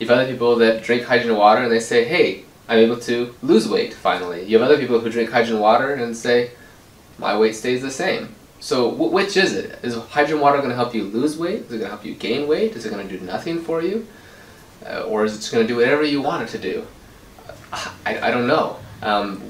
S2: You have other people that drink hydrogen water and they say, "Hey, I'm able to lose weight finally." You have other people who drink hydrogen water and say, "My weight stays the same." So which is it? Is hydrogen water going to help you lose weight? Is it going to help you gain weight? Is it going to do nothing for you? Uh, or is it going to do whatever you want it to do? I, I don't know. Um,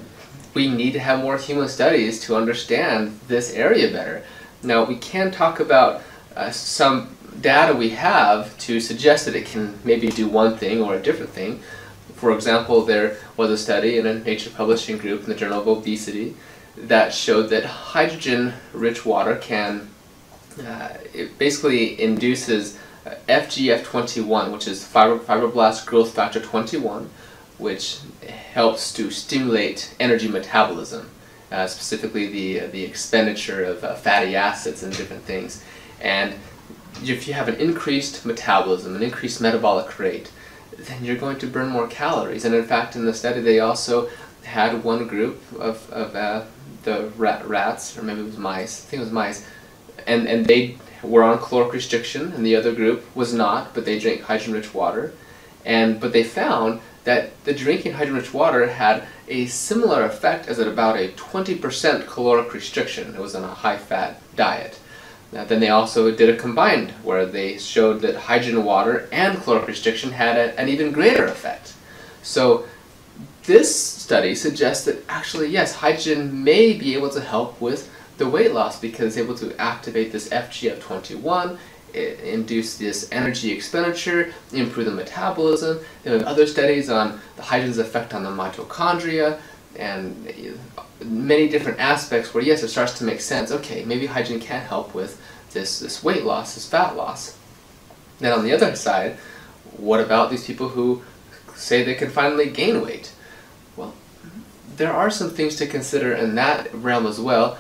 S2: we need to have more human studies to understand this area better. Now, we can talk about uh, some data we have to suggest that it can maybe do one thing or a different thing. For example, there was a study in a Nature Publishing group in the Journal of Obesity that showed that hydrogen-rich water can, uh, it basically induces uh, FGF21, which is fibro fibroblast growth factor 21, which helps to stimulate energy metabolism, uh, specifically the, the expenditure of uh, fatty acids and different things. And if you have an increased metabolism, an increased metabolic rate, then you're going to burn more calories. And in fact, in the study, they also had one group of, of uh, the rat, rats, or maybe it was mice, I think it was mice, and, and they were on caloric restriction, and the other group was not, but they drank hydrogen-rich water. And, but they found that the drinking hydrogen-rich water had a similar effect as at about a 20% caloric restriction. It was on a high-fat diet. Now, then they also did a combined where they showed that hydrogen water and caloric restriction had a, an even greater effect. So this study suggests that actually, yes, hydrogen may be able to help with the weight loss because it's able to activate this FGF21 induce this energy expenditure, improve the metabolism. There are other studies on the hydrogen's effect on the mitochondria and many different aspects where yes, it starts to make sense. Okay, maybe hydrogen can help with this, this weight loss, this fat loss. Then on the other side, what about these people who say they can finally gain weight? Well, mm-hmm. there are some things to consider in that realm as well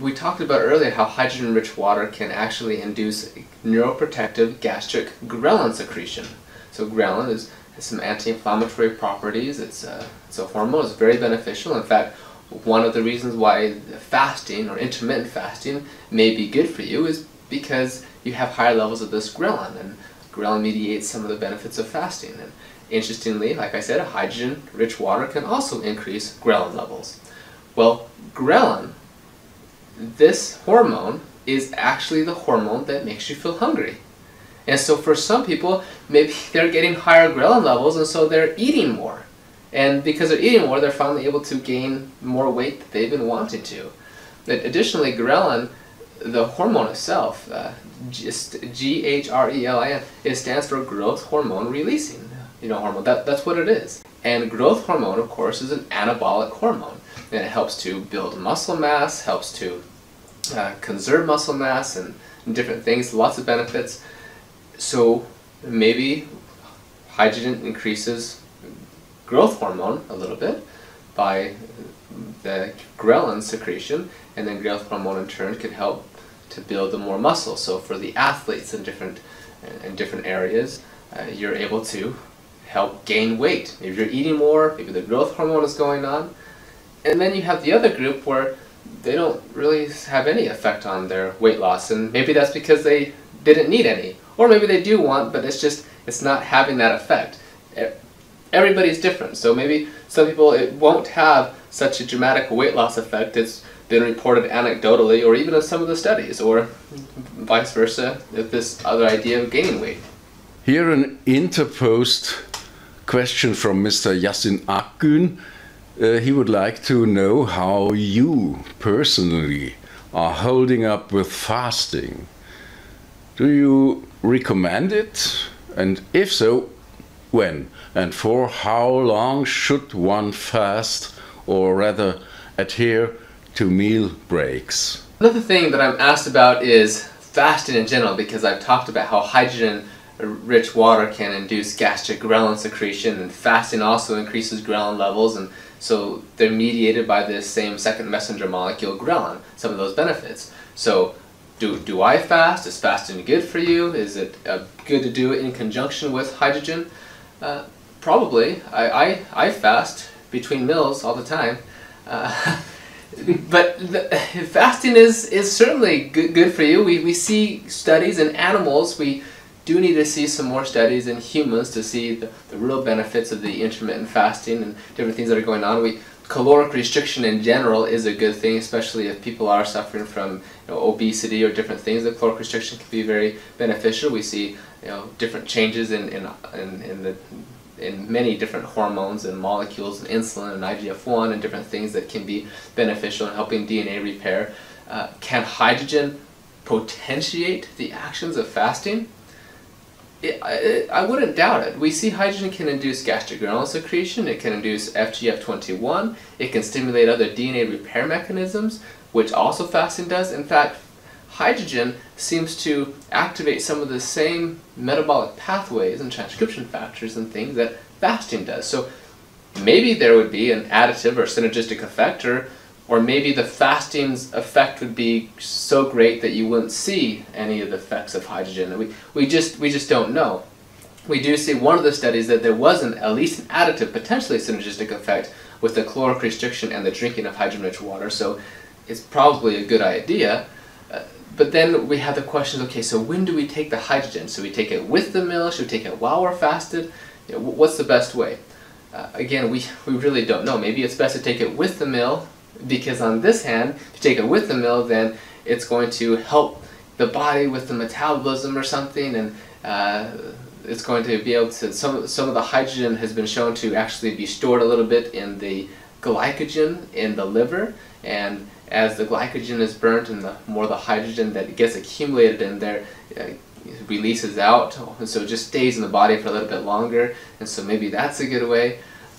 S2: we talked about earlier how hydrogen-rich water can actually induce neuroprotective gastric ghrelin secretion. So ghrelin is, has some anti-inflammatory properties. It's a, it's a hormone. It's very beneficial. In fact, one of the reasons why fasting or intermittent fasting may be good for you is because you have higher levels of this ghrelin, and ghrelin mediates some of the benefits of fasting. And interestingly, like I said, hydrogen-rich water can also increase ghrelin levels. Well, ghrelin this hormone is actually the hormone that makes you feel hungry. And so for some people, maybe they're getting higher ghrelin levels and so they're eating more. And because they're eating more, they're finally able to gain more weight that they've been wanting to. But additionally, ghrelin, the hormone itself, uh, G-H-R-E-L-I-N, it stands for growth hormone releasing you know, hormone. That, that's what it is. And growth hormone, of course, is an anabolic hormone and it helps to build muscle mass, helps to uh, conserve muscle mass and, and different things, lots of benefits. So maybe hydrogen increases growth hormone a little bit by the ghrelin secretion, and then growth hormone in turn can help to build the more muscle. So for the athletes in different in different areas, uh, you're able to help gain weight. If you're eating more, maybe the growth hormone is going on, and then you have the other group where they don't really have any effect on their weight loss, and maybe that's because they didn't need any, or maybe they do want, but it's just it's not having that effect. Everybody's different, so maybe some people it won't have such a dramatic weight loss effect. It's been reported anecdotally, or even in some of the studies, or vice versa, with this other idea of gaining weight.
S1: Here, an interposed question from Mr. Yassin Akgün. Uh, he would like to know how you personally are holding up with fasting. Do you recommend it? And if so, when? And for how long should one fast or rather adhere to meal breaks?
S2: Another thing that I'm asked about is fasting in general because I've talked about how hydrogen rich water can induce gastric ghrelin secretion and fasting also increases ghrelin levels and so they're mediated by this same second messenger molecule ghrelin, some of those benefits. So do, do I fast? Is fasting good for you? Is it uh, good to do it in conjunction with hydrogen? Uh, probably. I, I, I fast between meals all the time. Uh, but the, fasting is, is certainly good, good for you. We, we see studies in animals. We do need to see some more studies in humans to see the, the real benefits of the intermittent fasting and different things that are going on. We caloric restriction in general is a good thing, especially if people are suffering from you know, obesity or different things. The caloric restriction can be very beneficial. We see you know different changes in in, in, in the in many different hormones and molecules and insulin and IGF-1 and different things that can be beneficial in helping DNA repair. Uh, can hydrogen potentiate the actions of fasting? It, I wouldn't doubt it. We see hydrogen can induce gastric ghrelin secretion, it can induce FGF21, it can stimulate other DNA repair mechanisms, which also fasting does. In fact, hydrogen seems to activate some of the same metabolic pathways and transcription factors and things that fasting does. So maybe there would be an additive or synergistic effect or or maybe the fasting's effect would be so great that you wouldn't see any of the effects of hydrogen. We, we, just, we just don't know. We do see one of the studies that there was an, at least an additive, potentially synergistic effect with the caloric restriction and the drinking of hydrogen-rich water, so it's probably a good idea. Uh, but then we have the questions, okay, so when do we take the hydrogen? So we take it with the meal? Should we take it while we're fasted? You know, what's the best way? Uh, again, we, we really don't know. Maybe it's best to take it with the meal because on this hand, if you take it with the meal, then it's going to help the body with the metabolism or something, and uh, it's going to be able to, some, some of the hydrogen has been shown to actually be stored a little bit in the glycogen in the liver, and as the glycogen is burnt and the more the hydrogen that gets accumulated in there uh, releases out, and so it just stays in the body for a little bit longer, and so maybe that's a good way.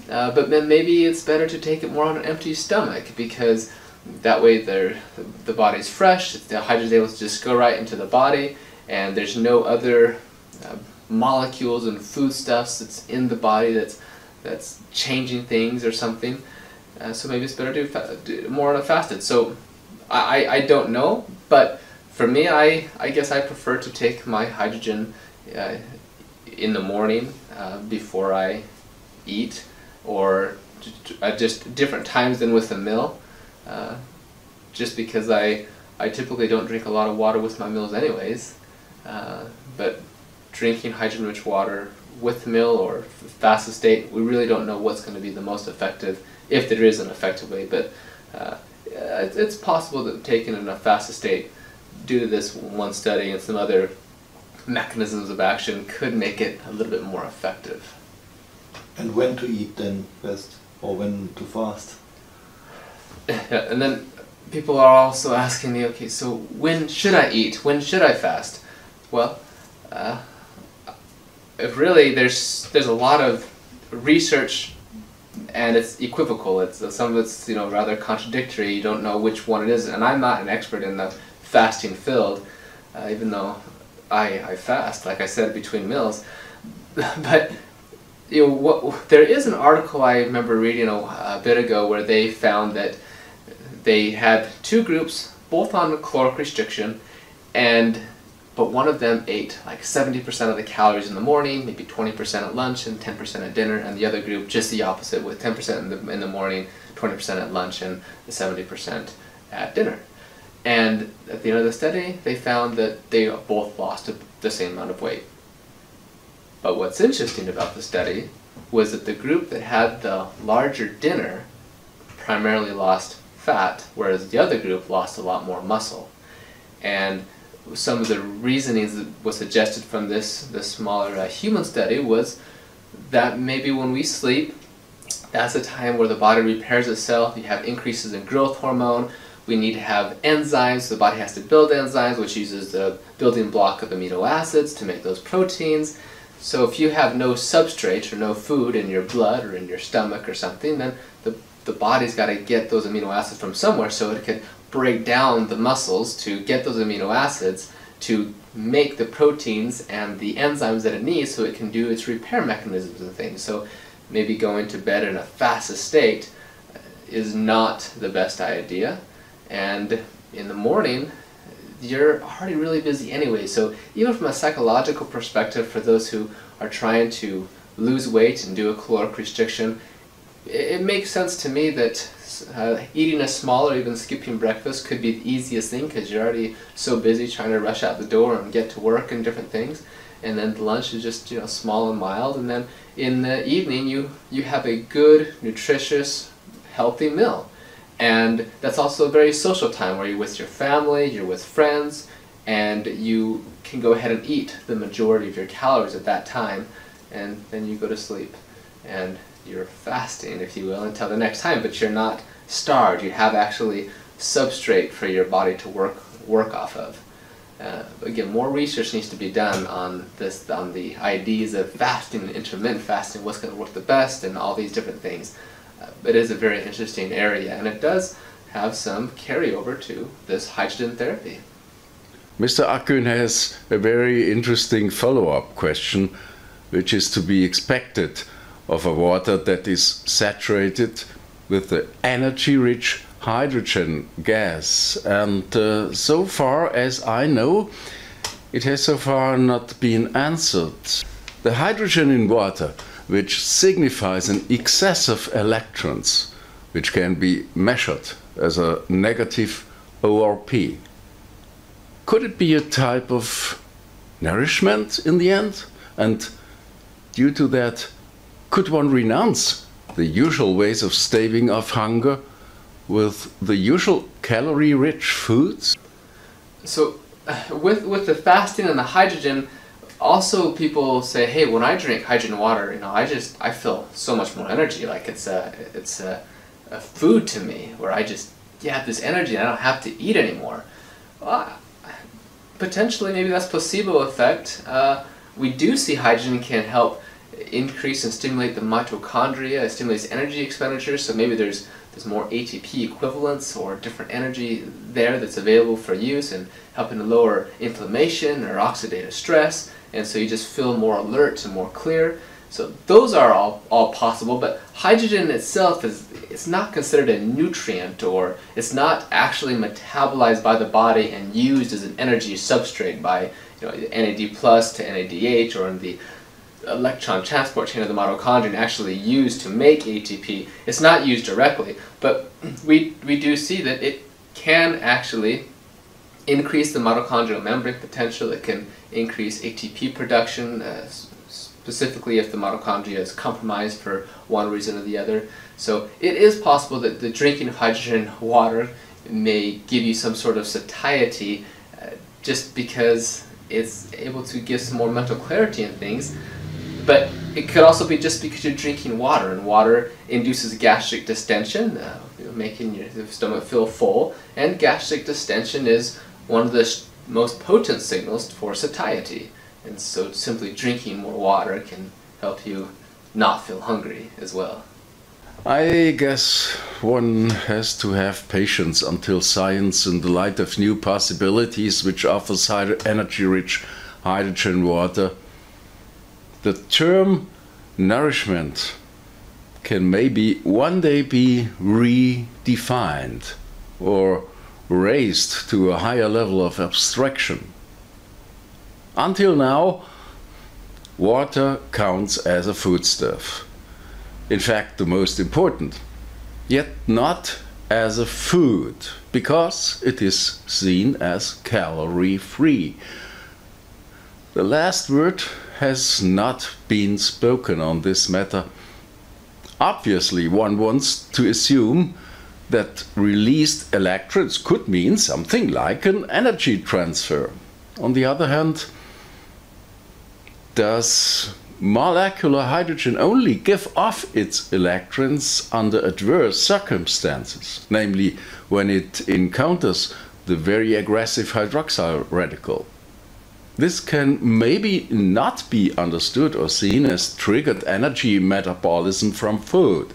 S2: Uh, but then maybe it's better to take it more on an empty stomach because that way the, the body's fresh, the hydrogen is able to just go right into the body and there's no other uh, molecules and foodstuffs that's in the body that's, that's changing things or something. Uh, so maybe it's better to do more on a fasted. So I, I don't know, but for me, I, I guess I prefer to take my hydrogen uh, in the morning uh, before I eat or at just different times than with the meal. Uh, just because I, I typically don't drink a lot of water with my meals anyways. Uh, but drinking hydrogen-rich water with the meal or fast state, we really don't know what's going to be the most effective, if there is an effective way. But uh, it's possible that taking in a fasted state, due to this one study and some other mechanisms of action, could make it a little bit more effective.
S3: And when to eat then best, or when to fast?
S2: Yeah, and then people are also asking me, okay, so when should I eat? When should I fast? Well, uh, really, there's there's a lot of research, and it's equivocal. It's uh, some of it's you know rather contradictory. You don't know which one it is, and I'm not an expert in the fasting field, uh, even though I I fast, like I said, between meals, but you know, what, there is an article I remember reading a, a, bit ago where they found that they had two groups, both on caloric restriction, and but one of them ate like 70% of the calories in the morning, maybe 20% at lunch, and 10% at dinner, and the other group just the opposite, with 10% in the, in the morning, 20% at lunch, and 70% at dinner. And at the end of the study, they found that they both lost the same amount of weight. But what's interesting about the study was that the group that had the larger dinner primarily lost fat, whereas the other group lost a lot more muscle. And some of the reasonings that was suggested from this, this smaller uh, human study was that maybe when we sleep, that's a time where the body repairs itself, you have increases in growth hormone, we need to have enzymes, the body has to build enzymes, which uses the building block of amino acids to make those proteins. So if you have no substrate or no food in your blood or in your stomach or something, then the, the body's got to get those amino acids from somewhere so it can break down the muscles to get those amino acids to make the proteins and the enzymes that it needs so it can do its repair mechanisms and things. So maybe going to bed in a fast state is not the best idea. And in the morning, you're already really busy anyway. So even from a psychological perspective, for those who are trying to lose weight and do a caloric restriction, it, makes sense to me that uh, eating a small or even skipping breakfast could be the easiest thing because you're already so busy trying to rush out the door and get to work and different things. And then lunch is just you know small and mild, and then in the evening you you have a good, nutritious, healthy meal. And that's also a very social time where you're with your family, you're with friends, and you can go ahead and eat the majority of your calories at that time, and then you go to sleep. And you're fasting, if you will, until the next time, but you're not starved. You have actually substrate for your body to work work off of. Uh, again, more research needs to be done on this, on the ideas of fasting intermittent fasting, what's going to work the best, and all these different things. It is a very interesting area, and it does have some carryover to this hydrogen therapy.
S1: Mr. Akun has a very interesting follow-up question, which is to be expected of a water that is saturated with the energy-rich hydrogen gas. And uh, so far as I know, it has so far not been answered. The hydrogen in water, which signifies an excess of electrons, which can be measured as a negative ORP. Could it be a type of nourishment in the end? And due to that, could one renounce the usual ways of staving off hunger with the usual calorie-rich foods?
S2: So, uh, with with the fasting and the hydrogen, also people say, hey, when I drink hydrogen water, you know, I just I feel so much more energy. Like it's a it's a, a food to me, where I just yeah have this energy and I don't have to eat anymore. Well, potentially, maybe that's placebo effect. Uh, we do see hydrogen can help increase and stimulate the mitochondria, it stimulates energy expenditure, so maybe there's there's more ATP equivalents or different energy there that's available for use and helping to lower inflammation or oxidative stress, and so you just feel more alert and more clear. So those are all, all possible, but hydrogen itself is it's not considered a nutrient or it's not actually metabolized by the body and used as an energy substrate by you know, NAD plus to NADH or in the electron transport chain of the mitochondrion actually used to make ATP. It's not used directly, but we, we do see that it can actually increase the mitochondrial membrane potential. It can increase ATP production, uh, specifically if the mitochondria is compromised for one reason or the other. So it is possible that the drinking of hydrogen water may give you some sort of satiety uh, just because it's able to give some more mental clarity in things. But it could also be just because you're drinking water, and water induces gastric distension, uh, making your stomach feel full, and gastric distension is one of the most potent signals for satiety. And so simply drinking more water can help you not feel hungry as well.
S1: I guess one has to have patience until science, in the light of new possibilities, which offers energy rich hydrogen water, the term nourishment can maybe one day be redefined. or raised to a higher level of abstraction. Until now, water counts as a foodstuff. In fact, the most important, yet not as a food, because it is seen as calorie free. The last word has not been spoken on this matter. Obviously, one wants to assume that released electrons could mean something like an energy transfer. On the other hand, does molecular hydrogen only give off its electrons under adverse circumstances, namely when it encounters the very aggressive hydroxyl radical? This can maybe not be understood or seen as triggered energy metabolism from food.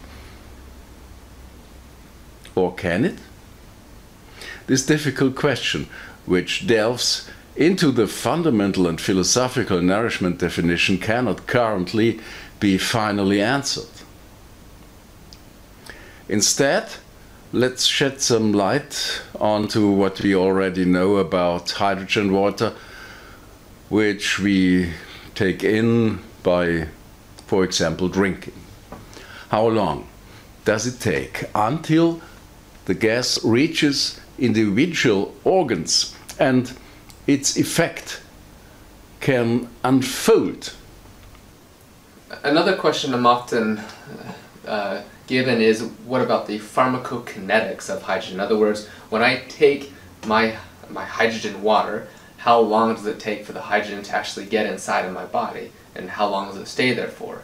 S1: Or can it? This difficult question, which delves into the fundamental and philosophical nourishment definition, cannot currently be finally answered. Instead, let's shed some light onto what we already know about hydrogen water which we take in by, for example, drinking. How long does it take until the gas reaches individual organs and its effect can unfold?
S2: Another question I'm often uh, given is what about the pharmacokinetics of hydrogen? In other words, when I take my, my hydrogen water, how long does it take for the hydrogen to actually get inside of my body and how long does it stay there for?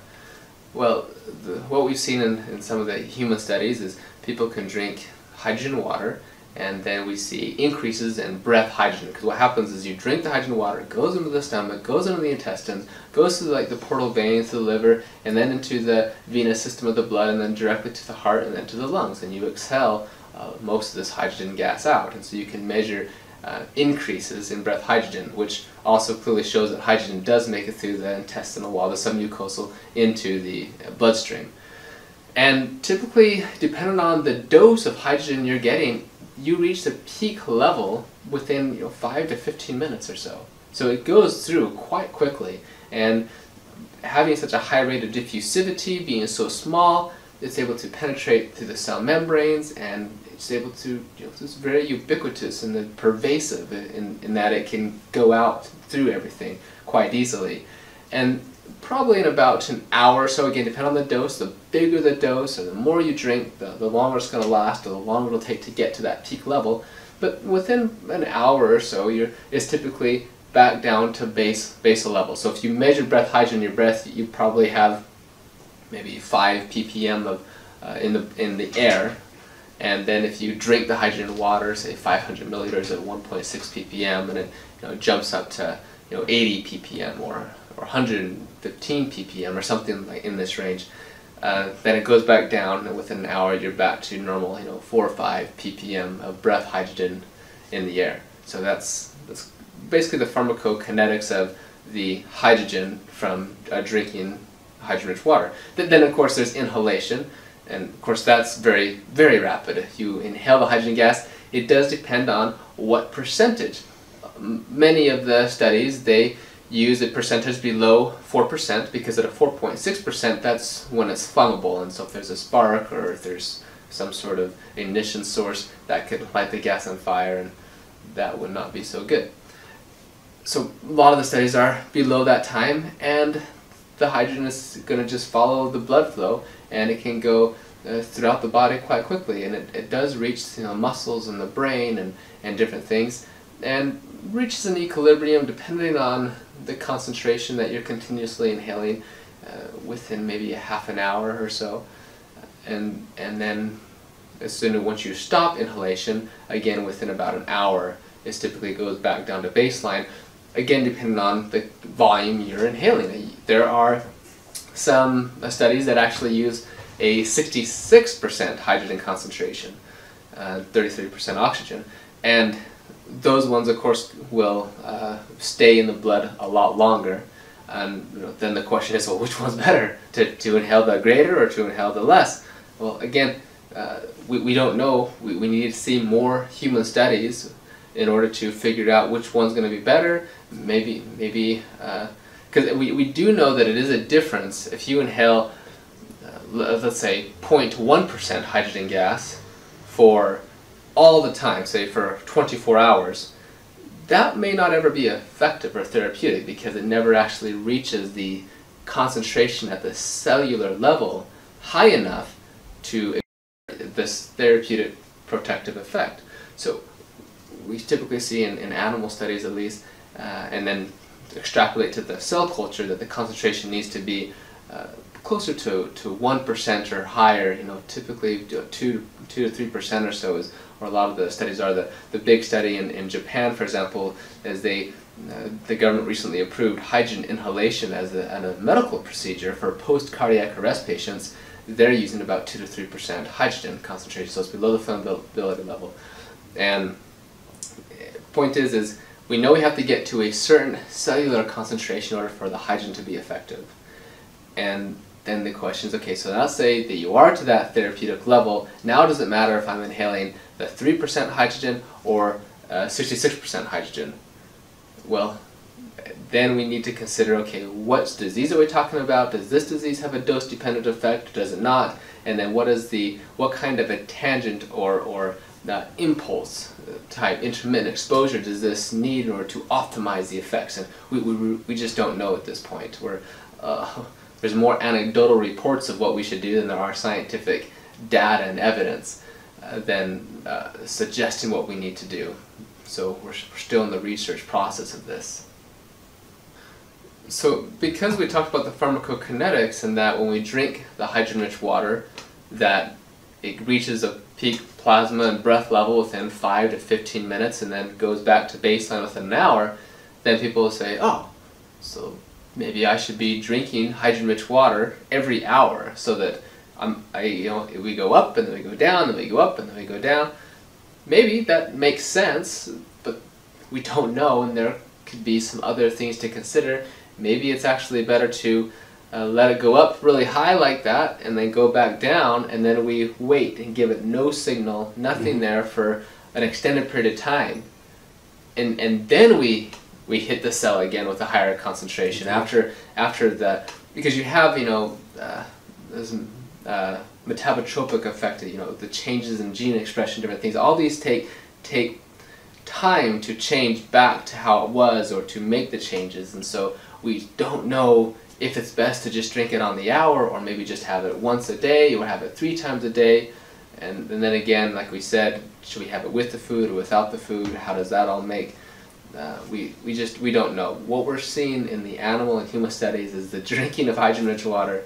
S2: Well, the, what we've seen in, in some of the human studies is people can drink hydrogen water and then we see increases in breath hydrogen because what happens is you drink the hydrogen water, it goes into the stomach, goes into the intestines, goes through like the portal veins to the liver, and then into the venous system of the blood, and then directly to the heart, and then to the lungs, and you exhale uh, most of this hydrogen gas out. And so you can measure uh, increases in breath hydrogen, which also clearly shows that hydrogen does make it through the intestinal wall, the submucosal, into the bloodstream. And typically, depending on the dose of hydrogen you're getting, you reach the peak level within you know, 5 to 15 minutes or so. So it goes through quite quickly. And having such a high rate of diffusivity, being so small, it's able to penetrate through the cell membranes and it's able to, you know, it's very ubiquitous and pervasive in, in that it can go out through everything quite easily. And probably in about an hour or so, again, depending on the dose, the bigger the dose and the more you drink, the, the longer it's going to last or the longer it'll take to get to that peak level. But within an hour or so, you're, it's typically back down to base basal level. So if you measure breath hydrogen in your breath, you probably have maybe 5 ppm of uh, in the in the air and then if you drink the hydrogen water, say 500 milliliters at 1.6 ppm, and it you know, jumps up to you know 80 ppm or, or 115 ppm or something like in this range, uh, then it goes back down, and within an hour you're back to normal, you know, 4 or 5 ppm of breath hydrogen in the air. So that's, that's basically the pharmacokinetics of the hydrogen from uh, drinking hydrogen-rich water. Then, of course, there's inhalation, and of course that's very, very rapid. If you inhale the hydrogen gas, it does depend on what percentage. Many of the studies, they use a percentage below 4% because at a 4.6% that's when it's flammable and so if there's a spark or if there's some sort of ignition source that could light the gas on fire and that would not be so good. So a lot of the studies are below that time and the hydrogen is going to just follow the blood flow and it can go uh, throughout the body quite quickly and it, it does reach you know, muscles and the brain and, and different things and reaches an equilibrium depending on the concentration that you're continuously inhaling uh, within maybe a half an hour or so. And and then as soon as once you stop inhalation again within about an hour it typically goes back down to baseline. Again depending on the volume you're inhaling. There are some studies that actually use a 66% hydrogen concentration, 33% uh, oxygen, and those ones, of course, will uh, stay in the blood a lot longer. And you know, then the question is, well, which one's better, to, to inhale the greater or to inhale the less? Well, again, uh, we, we don't know. We, we need to see more human studies in order to figure out which one's going to be better. Maybe, maybe, because uh, we, we do know that it is a difference if you inhale, uh, let's say, 0.1% hydrogen gas for all the time, say for 24 hours, that may not ever be effective or therapeutic because it never actually reaches the concentration at the cellular level high enough to this therapeutic protective effect. So we typically see in, in animal studies at least, uh, and then extrapolate to the cell culture that the concentration needs to be uh, closer to, to 1% or higher, you know, typically 2 2 to 3% or so is, or a lot of the studies are. The, the big study in, in Japan, for example, is they, uh, the government recently approved hydrogen inhalation as a, as a medical procedure for post-cardiac arrest patients. They're using about 2 to 3% hydrogen concentration, so it's below the flammability level. And point is, is we know we have to get to a certain cellular concentration in order for the hydrogen to be effective. And then the question is, okay, so now say that you are to that therapeutic level, now does it matter if I'm inhaling the 3% hydrogen or 66% uh, hydrogen? Well, then we need to consider, okay, what disease are we talking about? Does this disease have a dose-dependent effect? Does it not? And then what is the, what kind of a tangent or, or uh, impulse type intermittent exposure does this need in order to optimize the effects? And we, we, we just don't know at this point. We're, uh, there's more anecdotal reports of what we should do than there are scientific data and evidence uh, than uh, suggesting what we need to do. So we're, we're still in the research process of this. So because we talked about the pharmacokinetics and that when we drink the hydrogen-rich water, that it reaches a peak plasma and breath level within 5 to 15 minutes and then goes back to baseline within an hour, then people will say, oh, so maybe I should be drinking hydrogen-rich water every hour so that I'm, I, you know, we go up and then we go down, then we go up and then we go down. Maybe that makes sense, but we don't know, and there could be some other things to consider. Maybe it's actually better to uh, let it go up really high like that and then go back down and then we wait and give it no signal, nothing mm -hmm. there for an extended period of time. And, and then we we hit the cell again with a higher concentration mm-hmm. after after the because you have you know uh, uh, metabotropic effect you know the changes in gene expression different things. All these take take time to change back to how it was or to make the changes. And so we don't know if it's best to just drink it on the hour or maybe just have it once a day or have it three times a day. And, and then again like we said should we have it with the food or without the food? How does that all make uh, we, we just we don't know. What we're seeing in the animal and human studies is the drinking of hydrogen-rich water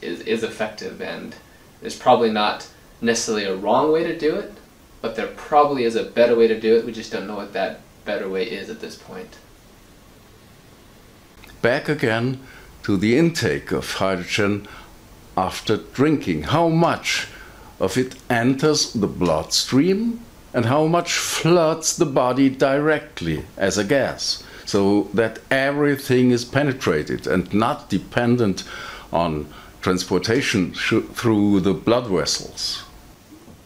S2: is, is effective and there's probably not necessarily a wrong way to do it, but there probably is a better way to do it. We just don't know what that better way is at this point.
S1: Back again to the intake of hydrogen after drinking. How much of it enters the bloodstream and how much floods the body directly as a gas so that everything is penetrated and not dependent on transportation through the blood vessels.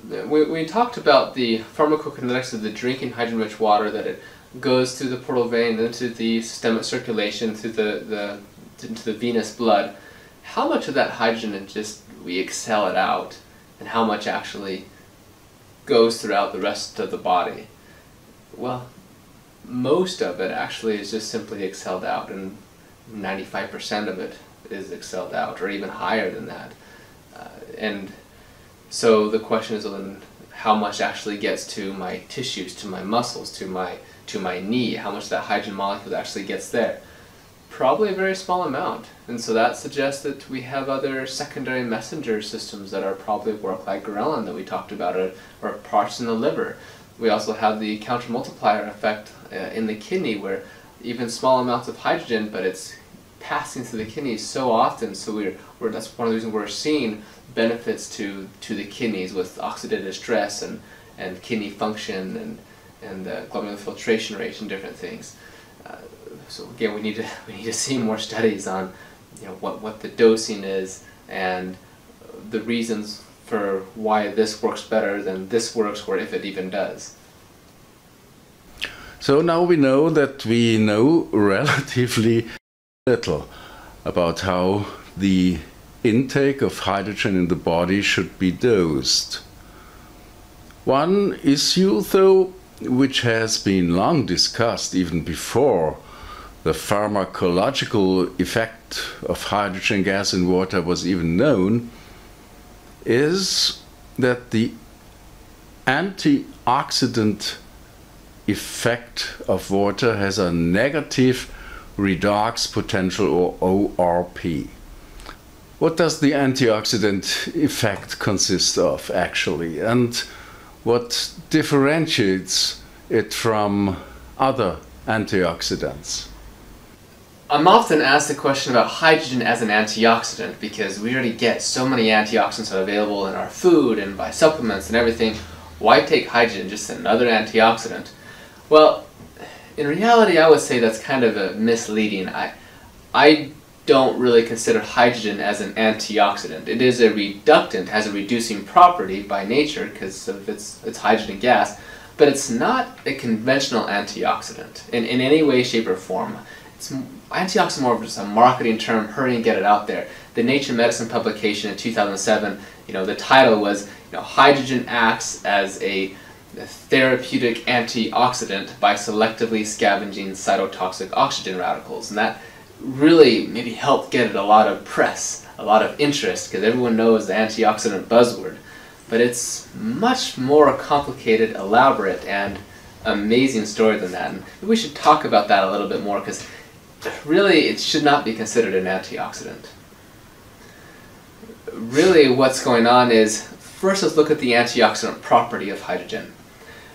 S2: We, we talked about the pharmacokinetics of the drinking hydrogen-rich water, that it goes through the portal vein into the systemic circulation, through the, the, into the venous blood. How much of that hydrogen just we excel it out, and how much actually goes throughout the rest of the body? Well, most of it actually is just simply exhaled out, and 95% of it is exhaled out, or even higher than that. Uh, and so the question is then how much actually gets to my tissues, to my muscles, to my to my knee, how much that hydrogen molecule actually gets there probably a very small amount. And so that suggests that we have other secondary messenger systems that are probably work like ghrelin that we talked about, or, or parts in the liver. We also have the counter-multiplier effect uh, in the kidney where even small amounts of hydrogen, but it's passing through the kidneys so often, so we're, we're, that's one of the reasons we're seeing benefits to, to the kidneys with oxidative stress and, and kidney function and, and uh, glomerular filtration rate and different things. Uh, so again, we need to we need to see more studies on you know what what the dosing is and the reasons for why this works better than this works, or if it even does.
S1: So now we know that we know relatively little about how the intake of hydrogen in the body should be dosed. One issue, though, which has been long discussed even before the pharmacological effect of hydrogen gas in water was even known, is that the antioxidant effect of water has a negative redox potential or ORP. What does the antioxidant effect consist of actually and what differentiates it from other antioxidants?
S2: I'm often asked the question about hydrogen as an antioxidant because we already get so many antioxidants available in our food and by supplements and everything. Why take hydrogen, just another antioxidant? Well, in reality, I would say that's kind of a misleading. I, I don't really consider hydrogen as an antioxidant. It is a reductant, has a reducing property by nature because of its, its hydrogen gas, but it's not a conventional antioxidant in, in any way, shape, or form. It's antioxidant more of just a marketing term, hurry and get it out there. The Nature Medicine publication in 2007, you know, the title was, you know, hydrogen acts as a therapeutic antioxidant by selectively scavenging cytotoxic oxygen radicals. And that really maybe helped get it a lot of press, a lot of interest, because everyone knows the antioxidant buzzword. But it's much more complicated, elaborate, and amazing story than that. And we should talk about that a little bit more, because really it should not be considered an antioxidant. Really what's going on is, first let's look at the antioxidant property of hydrogen.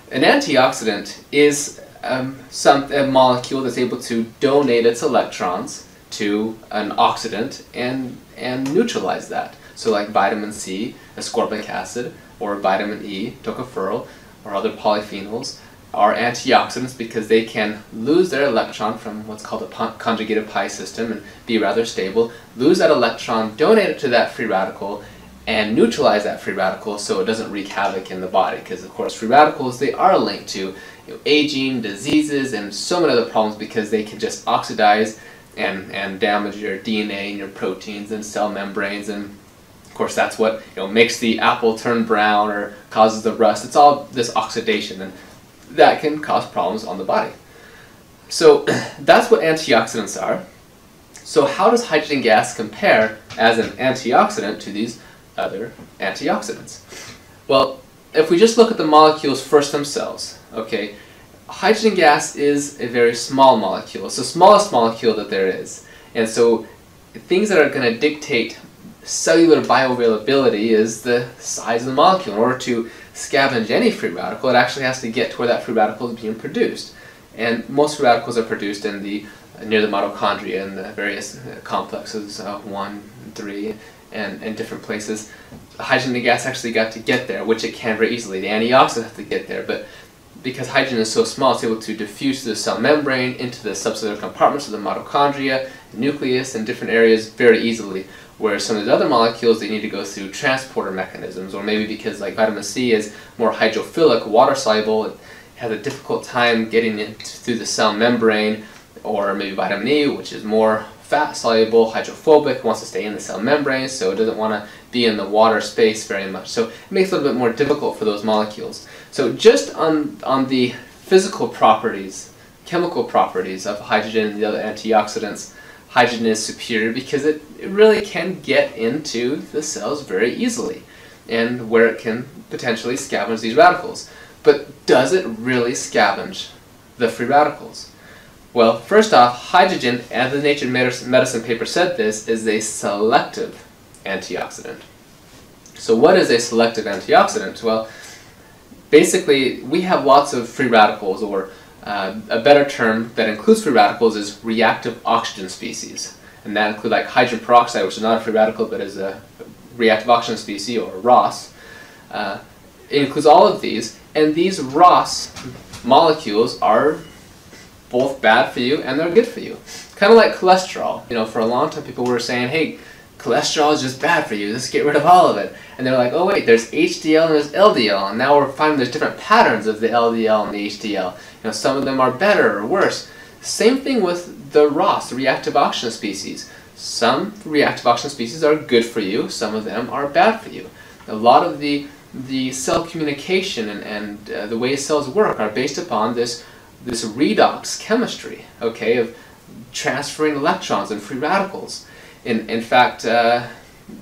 S2: An antioxidant is um, some a molecule that's able to donate its electrons to an oxidant and and neutralize that. So like vitamin C, ascorbic acid, or vitamin E, tocopherol, or other polyphenols are antioxidants because they can lose their electron from what's called a conjugative pi system and be rather stable, lose that electron, donate it to that free radical, and neutralize that free radical so it doesn't wreak havoc in the body. Because of course free radicals, they are linked to you know, aging, diseases, and so many other problems because they can just oxidize and, and damage your DNA and your proteins and cell membranes and of course that's what you know makes the apple turn brown or causes the rust. It's all this oxidation and that can cause problems on the body. So that's what antioxidants are. So how does hydrogen gas compare as an antioxidant to these other antioxidants? Well, if we just look at the molecules first themselves, okay, hydrogen gas is a very small molecule. It's the smallest molecule that there is. And so things that are going to dictate cellular bioavailability is the size of the molecule. In order to scavenge any free radical, it actually has to get to where that free radical is being produced. And most free radicals are produced in the near the mitochondria and the various complexes, uh, 1, 3, and, and different places. Hydrogen gas actually got to get there, which it can very easily. The antioxidants have to get there, but because hydrogen is so small, it's able to diffuse through the cell membrane into the subcellular compartments of the mitochondria, nucleus, and different areas very easily. Whereas some of the other molecules, they need to go through transporter mechanisms, or maybe because like vitamin C is more hydrophilic, water soluble, it has a difficult time getting it through the cell membrane, or maybe vitamin E, which is more fat soluble, hydrophobic, wants to stay in the cell membrane, so it doesn't want to be in the water space very much. So it makes it a little bit more difficult for those molecules. So just on, on the physical properties, chemical properties of hydrogen and the other antioxidants, hydrogen is superior because it, it really can get into the cells very easily and where it can potentially scavenge these radicals. But does it really scavenge the free radicals? Well, first off, hydrogen, as the Nature Medicine paper said this, is a selective antioxidant. So what is a selective antioxidant? Well, basically, we have lots of free radicals, or uh, a better term that includes free radicals is reactive oxygen species. And that includes like hydrogen peroxide, which is not a free radical, but is a reactive oxygen species, or ROS. Uh, it includes all of these, and these ROS molecules are both bad for you and they're good for you. Kind of like cholesterol. You know, for a long time people were saying, hey, cholesterol is just bad for you. Let's get rid of all of it. And they're like, oh wait, there's HDL and there's LDL, and now we're finding there's different patterns of the LDL and the HDL. You know, some of them are better or worse. Same thing with the ROS, the reactive oxygen species. Some reactive oxygen species are good for you, some of them are bad for you. A lot of the the cell communication and, and uh, the way cells work are based upon this this redox chemistry, okay, of transferring electrons and free radicals. In, in fact, uh,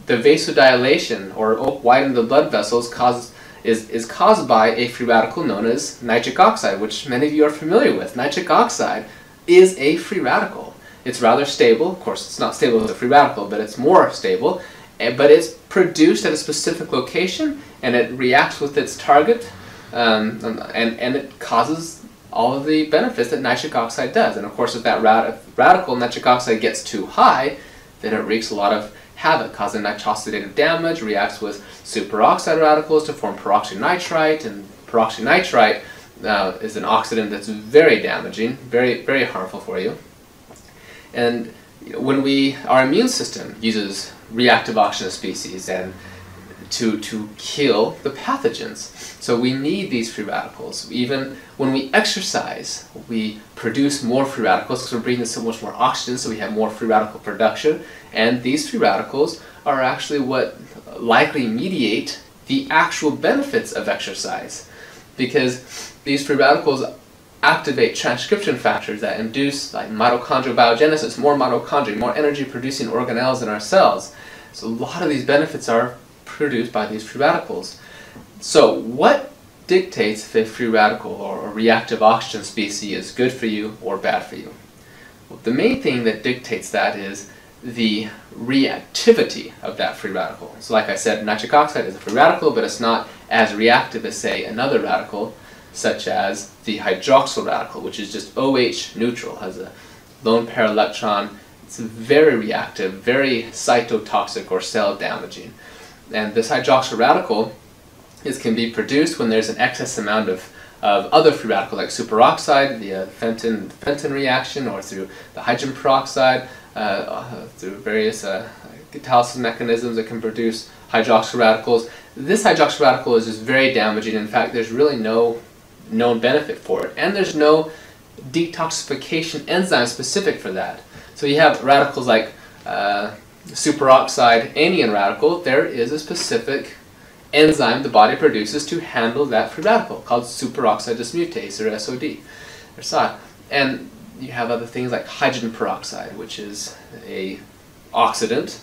S2: the vasodilation or widening the blood vessels causes, is, is caused by a free radical known as nitric oxide, which many of you are familiar with. Nitric oxide is a free radical. It's rather stable. Of course, it's not stable as a free radical, but it's more stable. Eh, but it's produced at a specific location, and it reacts with its target, um, and, and it causes all of the benefits that nitric oxide does. And of course, if that rad radical nitric oxide gets too high, then it wreaks a lot of havoc, causing nitroxidative damage, reacts with superoxide radicals to form peroxynitrite, and peroxynitrite uh, is an oxidant that's very damaging, very, very harmful for you. And when we, our immune system uses reactive oxygen species and to, to kill the pathogens. So we need these free radicals. Even when we exercise, we produce more free radicals because we're breathing so much more oxygen, so we have more free radical production. And these free radicals are actually what likely mediate the actual benefits of exercise. Because these free radicals activate transcription factors that induce like mitochondrial biogenesis, more mitochondria, more energy producing organelles in our cells. So a lot of these benefits are produced by these free radicals. So what dictates if a free radical or a reactive oxygen species is good for you or bad for you? Well, the main thing that dictates that is the reactivity of that free radical. So like I said, nitric oxide is a free radical, but it's not as reactive as, say, another radical, such as the hydroxyl radical, which is just OH neutral, has a lone pair electron. It's very reactive, very cytotoxic or cell damaging. And this hydroxyl radical is, can be produced when there's an excess amount of, of other free radical like superoxide via Fenton, Fenton reaction or through the hydrogen peroxide, uh, uh, through various uh, catalysis mechanisms that can produce hydroxyl radicals. This hydroxyl radical is just very damaging. In fact, there's really no known benefit for it. And there's no detoxification enzyme specific for that. So you have radicals like uh, superoxide anion radical, there is a specific enzyme the body produces to handle that free radical called superoxide dismutase or SOD or SOD. And you have other things like hydrogen peroxide, which is a oxidant,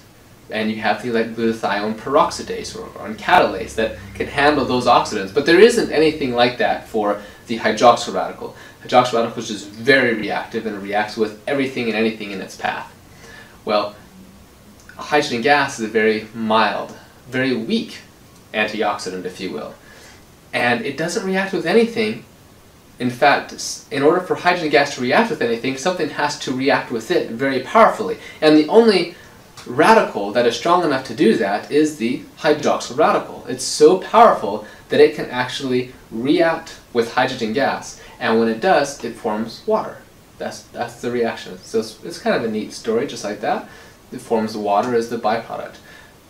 S2: and you have things like glutathione peroxidase or, or catalase that can handle those oxidants. But there isn't anything like that for the hydroxyl radical. Hydroxyl radical is just very reactive and reacts with everything and anything in its path. Well, hydrogen gas is a very mild, very weak antioxidant, if you will. And it doesn't react with anything. In fact, in order for hydrogen gas to react with anything, something has to react with it very powerfully. And the only radical that is strong enough to do that is the hydroxyl radical. It's so powerful that it can actually react with hydrogen gas. And when it does, it forms water. That's, that's the reaction. So it's, it's kind of a neat story, just like that it forms water as the byproduct.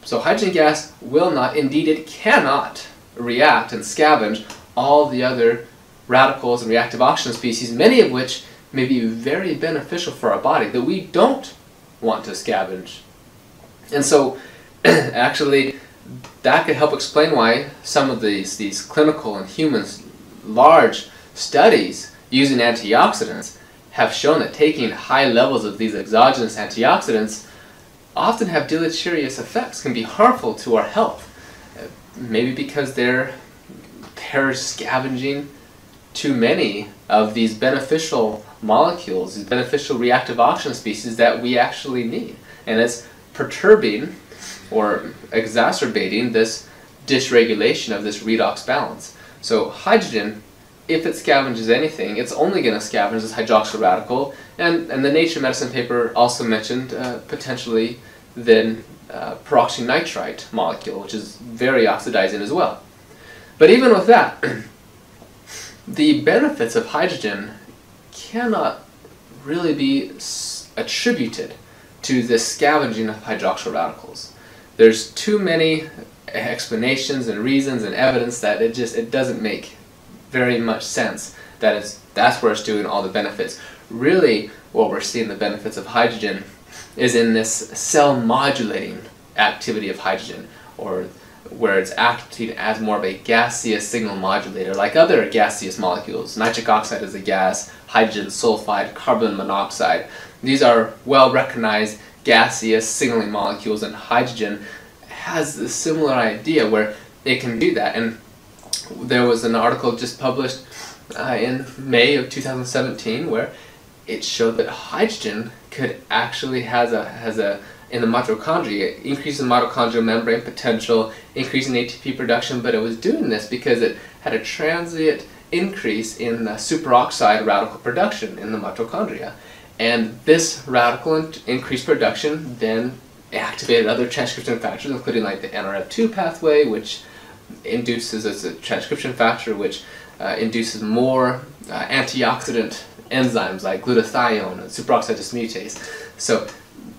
S2: So hydrogen gas will not, indeed it cannot, react and scavenge all the other radicals and reactive oxygen species, many of which may be very beneficial for our body that we don't want to scavenge. And so, actually, that could help explain why some of these, these clinical and humans large studies using antioxidants have shown that taking high levels of these exogenous antioxidants often have deleterious effects, can be harmful to our health. Uh, maybe because they're, they're scavenging too many of these beneficial molecules, these beneficial reactive oxygen species that we actually need. And it's perturbing or exacerbating this dysregulation of this redox balance. So hydrogen if it scavenges anything, it's only going to scavenge this hydroxyl radical. And, and the Nature Medicine paper also mentioned uh, potentially then uh, peroxynitrite molecule, which is very oxidizing as well. But even with that, the benefits of hydrogen cannot really be attributed to the scavenging of hydroxyl radicals. There's too many explanations and reasons and evidence that it just it doesn't make very much sense that it's that's where it's doing all the benefits. Really, what we're seeing the benefits of hydrogen is in this cell modulating activity of hydrogen, or where it's acting as more of a gaseous signal modulator, like other gaseous molecules. Nitric oxide is a gas, hydrogen sulfide, carbon monoxide. These are well recognized gaseous signaling molecules, and hydrogen has a similar idea where it can do that. And there was an article just published uh, in May of 2017 where it showed that hydrogen could actually has a has a in the mitochondria increase in mitochondrial membrane potential, increase in ATP production, but it was doing this because it had a transient increase in the superoxide radical production in the mitochondria. And this radical in increased production then activated other transcription factors, including like the NRF2 pathway, which induces as a transcription factor, which uh, induces more uh, antioxidant enzymes like glutathione and superoxide dismutase. So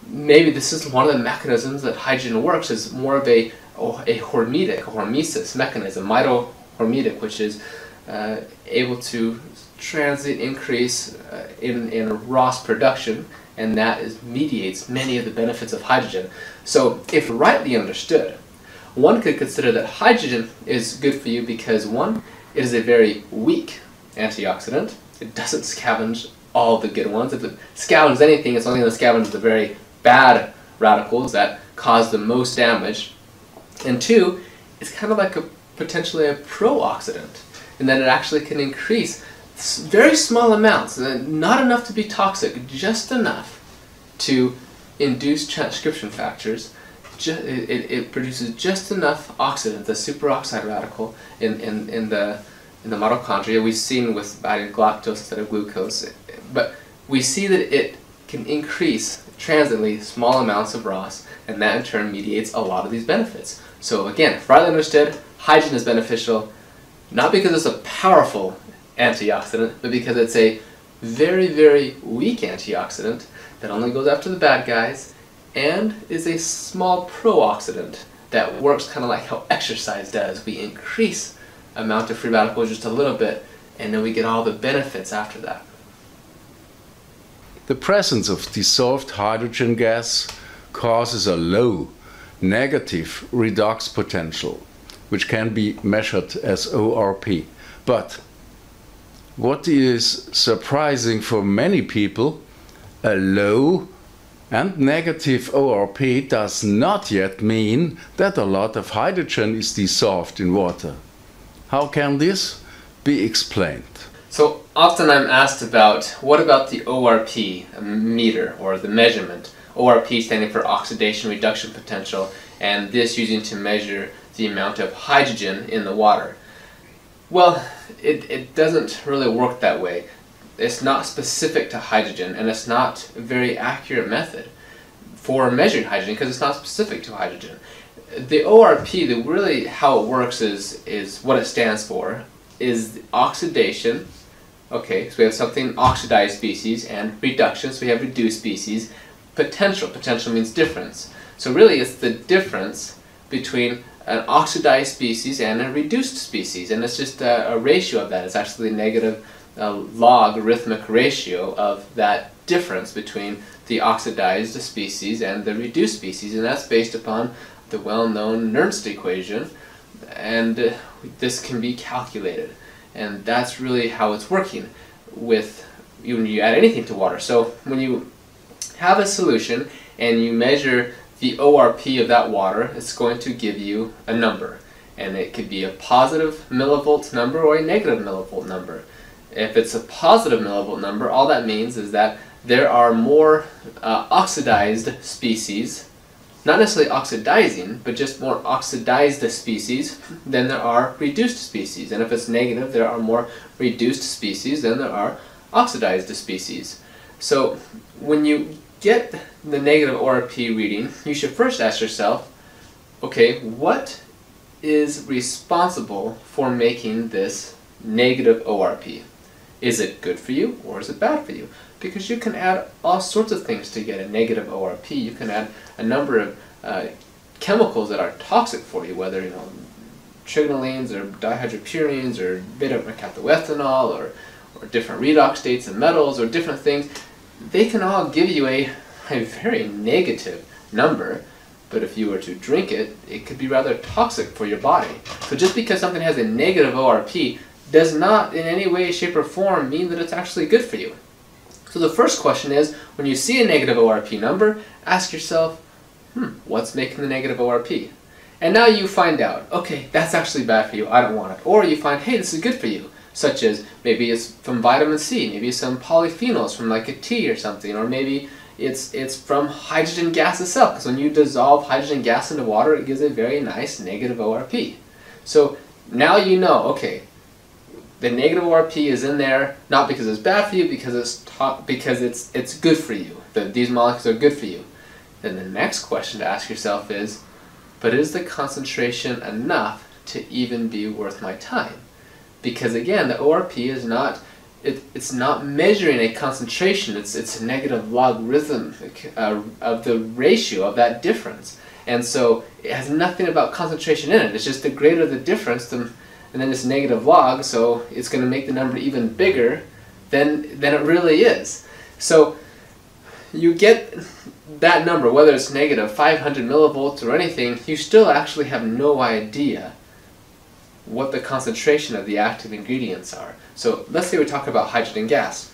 S2: maybe this is one of the mechanisms that hydrogen works is more of a, a hormetic, a hormesis mechanism, mitohormetic, which is uh, able to transient increase uh, in, in ROS production, and that is, mediates many of the benefits of hydrogen. So if rightly understood, one could consider that hydrogen is good for you because one, it is a very weak antioxidant. It doesn't scavenge all the good ones. If it scavenges anything, it's only going to scavenge the very bad radicals that cause the most damage. And two, it's kind of like a potentially a pro-oxidant in that it actually can increase very small amounts, not enough to be toxic, just enough to induce transcription factors. It, it, produces just enough oxidant, the superoxide radical, in, in, in the in the mitochondria. We've seen with adding galactose instead of glucose, but we see that it can increase transiently small amounts of ROS, and that in turn mediates a lot of these benefits. So again, rightly understood, hydrogen is beneficial, not because it's a powerful antioxidant, but because it's a very, very weak antioxidant that only goes after the bad guys, and is a small pro-oxidant that works kind of like how exercise does. We increase amount of free radicals just a little bit, and then we get all the benefits after that.
S1: The presence of dissolved hydrogen gas causes a low negative redox potential, which can be measured as ORP. But what is surprising for many people, a low and negative ORP does not yet mean that a lot of hydrogen is dissolved in water. How can this be explained?
S2: So often I'm asked about what about the ORP meter or the measurement. ORP standing for oxidation reduction potential and this using to measure the amount of hydrogen in the water. Well, it, it doesn't really work that way. It's not specific to hydrogen and it's not a very accurate method for measuring hydrogen because it's not specific to hydrogen. The ORP, the really how it works is, is what it stands for, is oxidation, okay, so we have something oxidized species, and reduction, so we have reduced species, potential, potential means difference. So really it's the difference between an oxidized species and a reduced species, and it's just a, a ratio of that. It's actually a negative uh, logarithmic ratio of that difference between the oxidized species and the reduced species, and that's based upon the well-known Nernst equation, and uh, this can be calculated. And that's really how it's working with when you add anything to water. So when you have a solution and you measure the ORP of that water it's going to give you a number. And it could be a positive millivolt number or a negative millivolt number. If it's a positive millivolt number, all that means is that there are more uh, oxidized species, not necessarily oxidizing, but just more oxidized species than there are reduced species. And if it's negative, there are more reduced species than there are oxidized species. So when you get the negative ORP reading, you should first ask yourself, okay, what is responsible for making this negative ORP? Is it good for you or is it bad for you? Because you can add all sorts of things to get a negative ORP. You can add a number of uh, chemicals that are toxic for you, whether you know trigonolines or dihydropurines or beta-mercaptoethanol or, or different redox states and metals or different things. They can all give you a, a very negative number but if you were to drink it, it could be rather toxic for your body. So just because something has a negative ORP does not in any way, shape, or form mean that it's actually good for you. So the first question is, when you see a negative ORP number, ask yourself, hmm, what's making the negative ORP? And now you find out, okay, that's actually bad for you, I don't want it. Or you find, hey, this is good for you, such as maybe it's from vitamin C, maybe some polyphenols from like a tea or something, or maybe it's, it's from hydrogen gas itself, because when you dissolve hydrogen gas into water, it gives a very nice negative ORP. So now you know, okay, the negative ORP is in there not because it's bad for you, because it's because it's it's good for you. That these molecules are good for you. Then the next question to ask yourself is, but is the concentration enough to even be worth my time? Because again, the ORP is not it, it's not measuring a concentration, it's, it's a negative logarithm uh, of the ratio of that difference. And so it has nothing about concentration in it. It's just the greater the difference, the, and then it's negative log, so it's going to make the number even bigger than, than it really is. So you get that number, whether it's negative 500 millivolts or anything, you still actually have no idea what the concentration of the active ingredients are. So let's say we talk about hydrogen gas.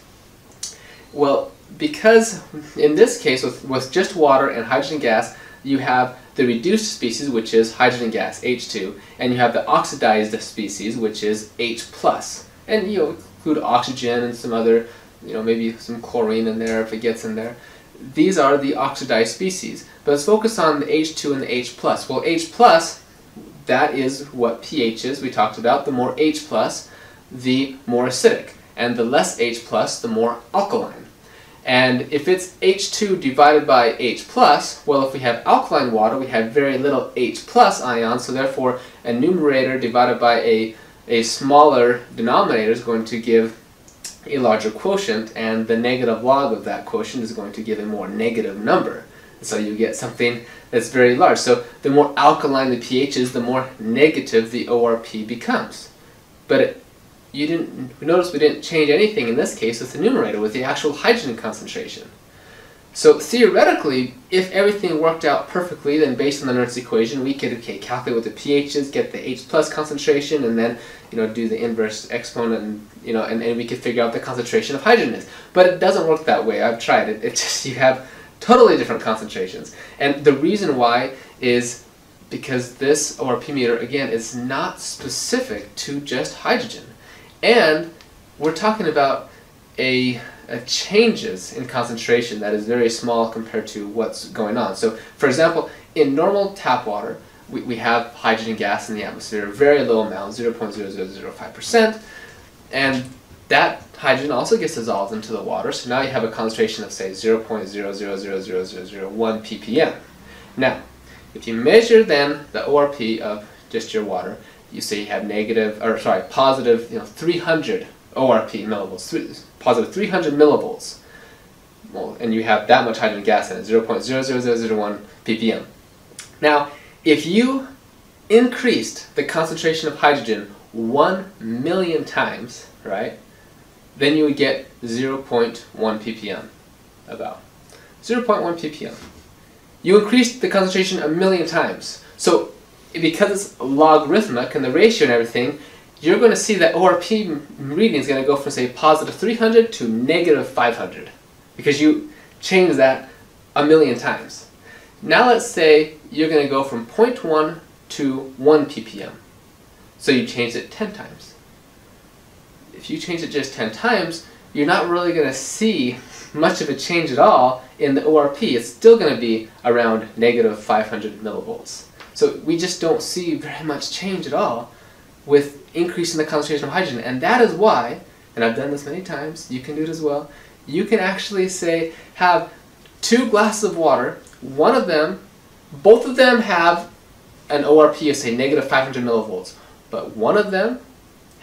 S2: Well, because in this case with, with just water and hydrogen gas, you have the reduced species, which is hydrogen gas, H2, and you have the oxidized species, which is H+. And you know, include oxygen and some other, you know, maybe some chlorine in there if it gets in there. These are the oxidized species. But let's focus on the H2 and the H+. Well, H+, that is what pH is we talked about. The more H+, the more acidic. And the less H+, the more alkaline. And if it's H2 divided by H+, plus, well, if we have alkaline water, we have very little H plus ions, so therefore a numerator divided by a, a smaller denominator is going to give a larger quotient, and the negative log of that quotient is going to give a more negative number. So you get something that's very large. So the more alkaline the pH is, the more negative the ORP becomes. But you didn't notice we didn't change anything in this case with the numerator, with the actual hydrogen concentration. So theoretically, if everything worked out perfectly, then based on the Nernst equation, we could okay, calculate what the pH is, get the H plus concentration, and then you know do the inverse exponent, and you know, and, and we could figure out the concentration of hydrogen is. But it doesn't work that way. I've tried it. It just you have totally different concentrations, and the reason why is because this ORP meter again is not specific to just hydrogen. And we're talking about a, a, changes in concentration that is very small compared to what's going on. So, for example, in normal tap water, we, we have hydrogen gas in the atmosphere, very low amount, 0.0005%, and that hydrogen also gets dissolved into the water, so now you have a concentration of, say, 0.0000001 ppm. Now, if you measure then the ORP of just your water, you say you have negative, or sorry, positive, you know, 300 ORP millivolts, three, positive 300 millivolts, well, and you have that much hydrogen gas in it, 0.00001 ppm. Now, if you increased the concentration of hydrogen 1 million times, right, then you would get 0.1 ppm, about. 0.1 ppm. You increased the concentration a million times. So because it's logarithmic and the ratio and everything, you're going to see that ORP reading is going to go from, say, positive 300 to negative 500 because you change that a million times. Now let's say you're going to go from 0.1 to 1 ppm. So you change it 10 times. If you change it just 10 times, you're not really going to see much of a change at all in the ORP. It's still going to be around negative 500 millivolts. So we just don't see very much change at all with increasing the concentration of hydrogen. And that is why, and I've done this many times, you can do it as well, you can actually say, have two glasses of water, one of them, both of them have an ORP of say negative 500 millivolts, but one of them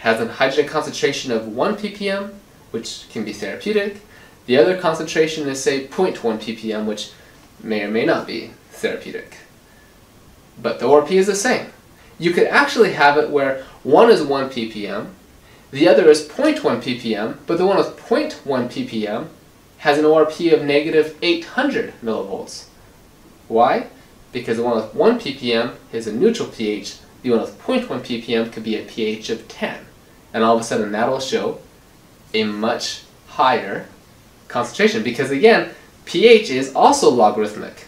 S2: has a hydrogen concentration of 1 ppm, which can be therapeutic. The other concentration is, say, 0.1 ppm, which may or may not be therapeutic. But the ORP is the same. You could actually have it where one is 1 ppm, the other is 0.1 ppm, but the one with 0.1 ppm has an ORP of negative 800 millivolts. Why? Because the one with 1 ppm is a neutral pH, the one with 0.1 ppm could be a pH of 10. And all of a sudden that will show a much higher concentration because again, pH is also logarithmic.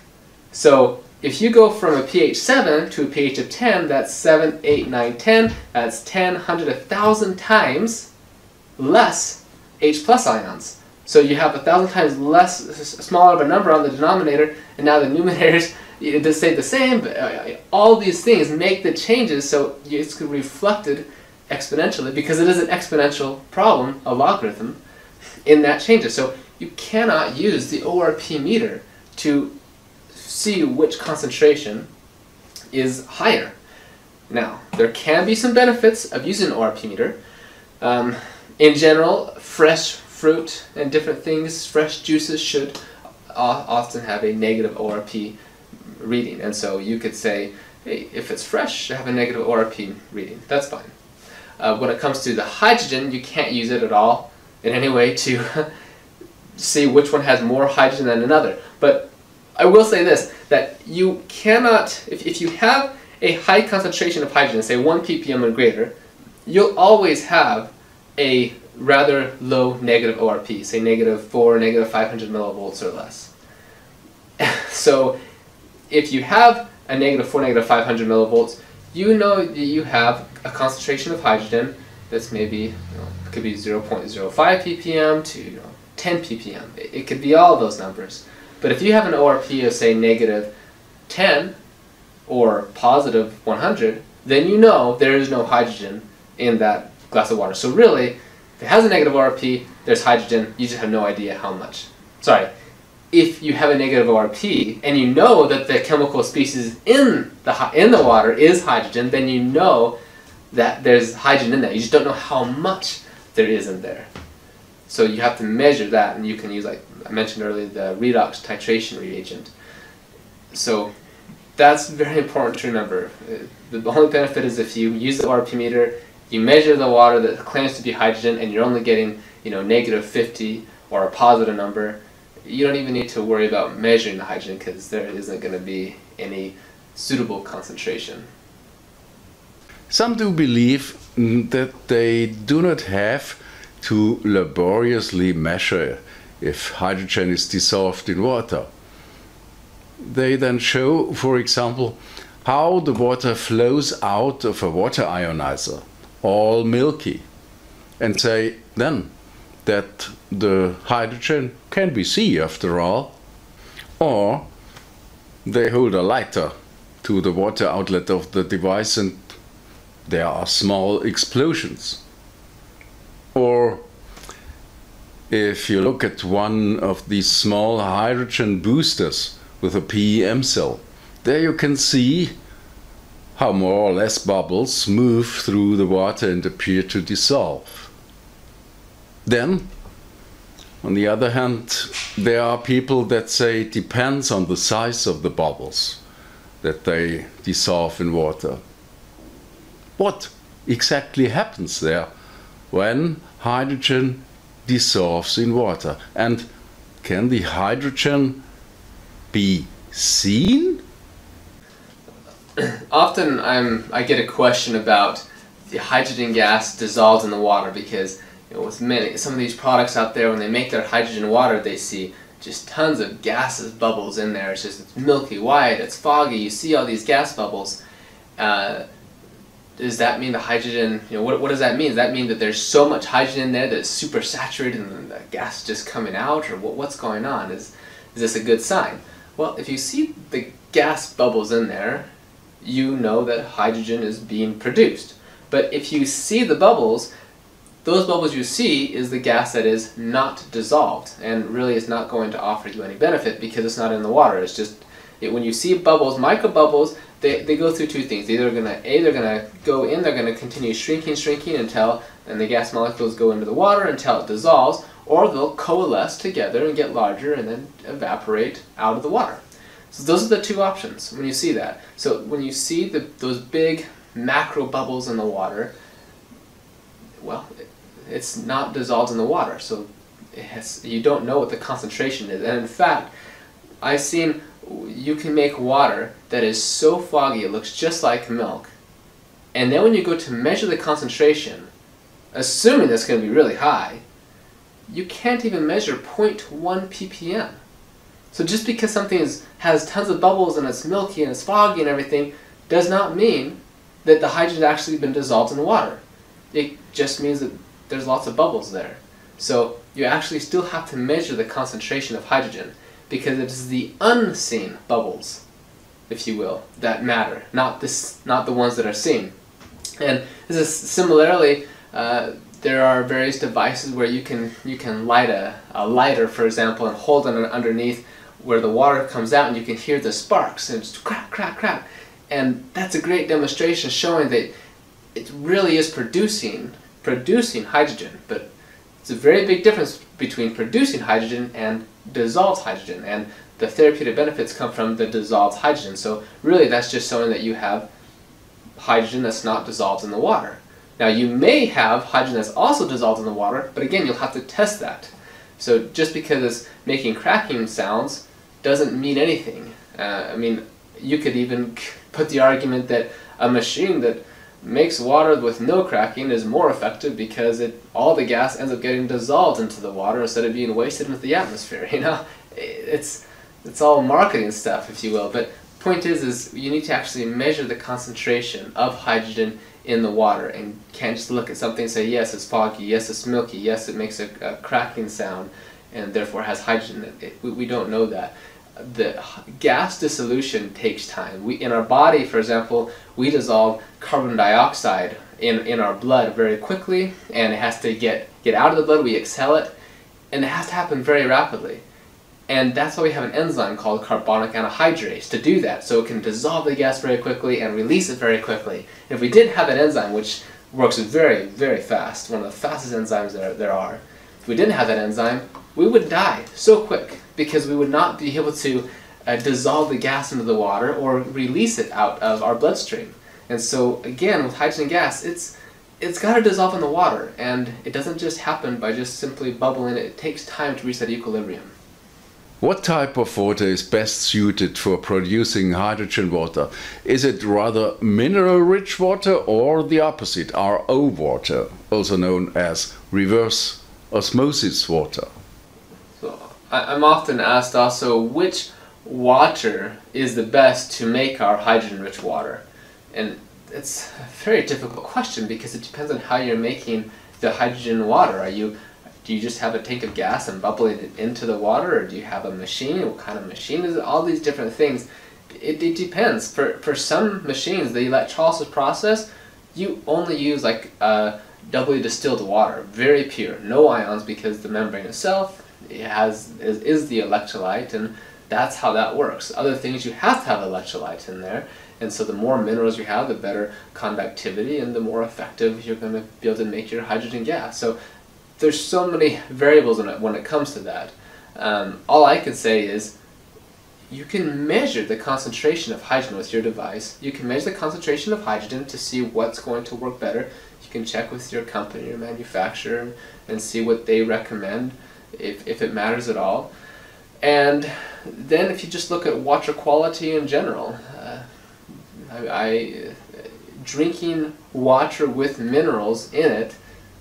S2: So if you go from a pH 7 to a pH of 10, that's 7, 8, 9, 10, that's 10, 100, 1,000 times less H plus ions. So you have a thousand times less, smaller of a number on the denominator, and now the numerators they stay the same, but uh, all these things make the changes so it's reflected exponentially because it is an exponential problem, a logarithm, in that changes. So you cannot use the ORP meter to see which concentration is higher. Now, there can be some benefits of using an ORP meter. Um, in general, fresh fruit and different things, fresh juices should often have a negative ORP reading. And so you could say, hey, if it's fresh, have a negative ORP reading. That's fine. Uh, when it comes to the hydrogen, you can't use it at all in any way to see which one has more hydrogen than another. But I will say this, that you cannot, if, if you have a high concentration of hydrogen, say 1 ppm or greater, you'll always have a rather low negative ORP, say negative 4, negative 500 millivolts or less. so if you have a negative 4, negative 500 millivolts, you know that you have a concentration of hydrogen that's maybe, you know, could be 0.05 ppm to you know, 10 ppm. It, it could be all those numbers. But if you have an ORP of say negative 10 or positive 100, then you know there is no hydrogen in that glass of water. So really, if it has a negative ORP, there's hydrogen, you just have no idea how much. Sorry, if you have a negative ORP and you know that the chemical species in the, in the water is hydrogen, then you know that there's hydrogen in there. You just don't know how much there is in there. So you have to measure that and you can use, like I mentioned earlier, the redox titration reagent. So that's very important to remember. Uh, the only benefit is if you use the ORP meter, you measure the water that claims to be hydrogen and you're only getting you know, negative 50 or a positive number, you don't even need to worry about measuring the hydrogen because there isn't going to be any suitable concentration.
S1: Some do believe that they do not have to laboriously measure if hydrogen is dissolved in water. They then show, for example, how the water flows out of a water ionizer, all milky, and say then that the hydrogen can be C after all, or they hold a lighter to the water outlet of the device and there are small explosions. Or if you look at one of these small hydrogen boosters with a PEM cell, there you can see how more or less bubbles move through the water and appear to dissolve. Then, on the other hand, there are people that say it depends on the size of the bubbles that they dissolve in water. What exactly happens there when hydrogen dissolves in water? And can the hydrogen be seen?
S2: Often I'm, I get a question about the hydrogen gas dissolved in the water because you know, with many, some of these products out there, when they make their hydrogen water, they see just tons of gases bubbles in there. It's just it's milky white, it's foggy, you see all these gas bubbles. Uh, does that mean the hydrogen, you know, what, what does that mean? Does that mean that there's so much hydrogen in there that it's super saturated and the gas just coming out? Or what, what's going on? Is, is this a good sign? Well, if you see the gas bubbles in there, you know that hydrogen is being produced. But if you see the bubbles, those bubbles you see is the gas that is not dissolved and really is not going to offer you any benefit because it's not in the water. It's just it, when you see bubbles, micro bubbles, they, they go through two things. Either gonna a they're gonna go in, they're gonna continue shrinking, shrinking until and the gas molecules go into the water until it dissolves, or they'll coalesce together and get larger and then evaporate out of the water. So those are the two options when you see that. So when you see the, those big macro bubbles in the water, well, it, it's not dissolved in the water, so has, you don't know what the concentration is. And in fact, I've seen you can make water that is so foggy it looks just like milk. And then when you go to measure the concentration, assuming that's going to be really high, you can't even measure 0.1 ppm. So just because something is, has tons of bubbles and it's milky and it's foggy and everything does not mean that the hydrogen has actually been dissolved in water. It just means that there's lots of bubbles there. So you actually still have to measure the concentration of hydrogen because it is the unseen bubbles, if you will, that matter, not this, not the ones that are seen. And this is similarly, uh, there are various devices where you can you can light a, a lighter, for example, and hold it underneath where the water comes out, and you can hear the sparks and it's crack, crack, crack, and that's a great demonstration showing that it really is producing producing hydrogen, but it's a very big difference between producing hydrogen and dissolved hydrogen, and the therapeutic benefits come from the dissolved hydrogen. So really that's just showing that you have hydrogen that's not dissolved in the water. Now you may have hydrogen that's also dissolved in the water, but again you'll have to test that. So just because it's making cracking sounds doesn't mean anything. Uh, I mean, you could even put the argument that a machine that makes water with no cracking is more effective because it all the gas ends up getting dissolved into the water instead of being wasted into the atmosphere. You know, it's it's all marketing stuff, if you will. But point is, is you need to actually measure the concentration of hydrogen in the water and can't just look at something and say, yes, it's foggy, yes, it's milky, yes, it makes a, a cracking sound, and therefore has hydrogen. It, we, we don't know that. The gas dissolution takes time. We, in our body, for example, we dissolve carbon dioxide in, in our blood very quickly, and it has to get, get out of the blood, we exhale it, and it has to happen very rapidly. And that's why we have an enzyme called carbonic anhydrase to do that, so it can dissolve the gas very quickly and release it very quickly. If we didn't have that enzyme, which works very, very fast, one of the fastest enzymes there, there are, if we didn't have that enzyme, we would die so quick because we would not be able to uh, dissolve the gas into the water or release it out of our bloodstream. And so again, with hydrogen gas, it's it's got to dissolve in the water, and it doesn't just happen by just simply bubbling. It takes time to reach that equilibrium.
S1: What type of water is best suited for producing hydrogen water? Is it rather mineral rich water or the opposite, RO water, also known as reverse osmosis water?
S2: So I'm often asked also which water is the best to make our hydrogen rich water. And it's a very difficult question because it depends on how you're making the hydrogen water. Are you do you just have a tank of gas and bubble it into the water, or do you have a machine? What kind of machine is it? All these different things. It, it depends. For, for some machines, the electrolysis process, you only use like uh, doubly distilled water, very pure, no ions because the membrane itself it has is, is the electrolyte, and that's how that works. Other things you have to have electrolyte in there, and so the more minerals you have, the better conductivity, and the more effective you're going to be able to make your hydrogen gas. So there's so many variables in it when it comes to that. Um, all I can say is you can measure the concentration of hydrogen with your device. You can measure the concentration of hydrogen to see what's going to work better. You can check with your company or manufacturer and see what they recommend if, if it matters at all. And then if you just look at water quality in general, uh, I, I, drinking water with minerals in it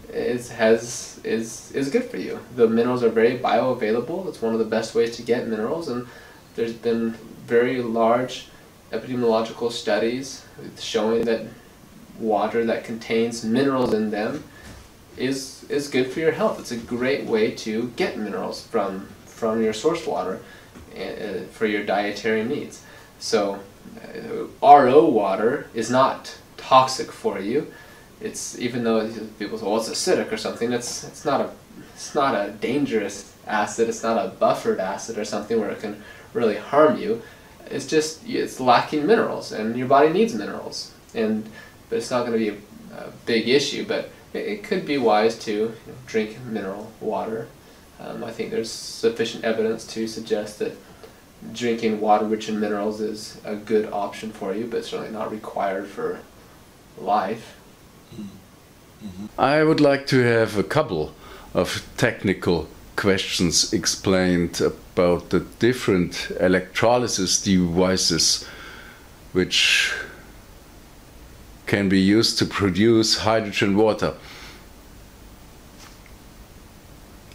S2: is has is is good for you. The minerals are very bioavailable. It's one of the best ways to get minerals, and there's been very large epidemiological studies showing that water that contains minerals in them is is good for your health. It's a great way to get minerals from from your source water uh, for your dietary needs. So, uh, RO water is not toxic for you it's even though people say, well, it's acidic or something. It's it's not a it's not a dangerous acid. It's not a buffered acid or something where it can really harm you. it's just it's lacking minerals, and your body needs minerals, and but it's not going to be a, a, big issue. But it, it could be wise to you know, drink mineral water. Um, I think there's sufficient evidence to suggest that drinking water rich in minerals is a good option for you, but certainly not required for life. Mm
S1: -hmm. I would like to have a couple of technical questions explained about the different electrolysis devices which can be used to produce hydrogen water.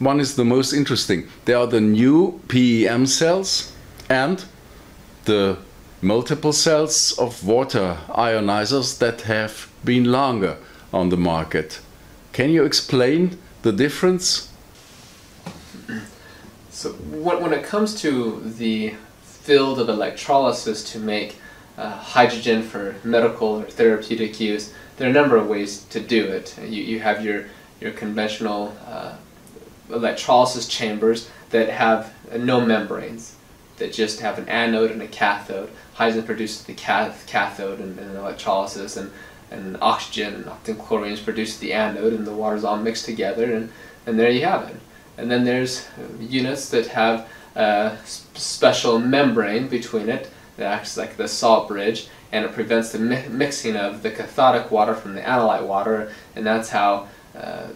S1: One is the most interesting. There are the new PEM cells and the multiple cells of water ionizers that have been longer on the market. Can you explain the difference?
S2: So when it comes to the field of electrolysis to make uh, hydrogen for medical or therapeutic use, there are a number of ways to do it. You, you have your, your conventional uh, electrolysis chambers that have no membranes, that just have an anode and a cathode. Hydrogen produces the cath cathode in, in electrolysis, and, and oxygen and often chlorine produces the anode, and the water's all mixed together, and, and there you have it. And then there's units that have a special membrane between it that acts like the salt bridge and it prevents the mi mixing of the cathodic water from the anolyte water and that's how uh,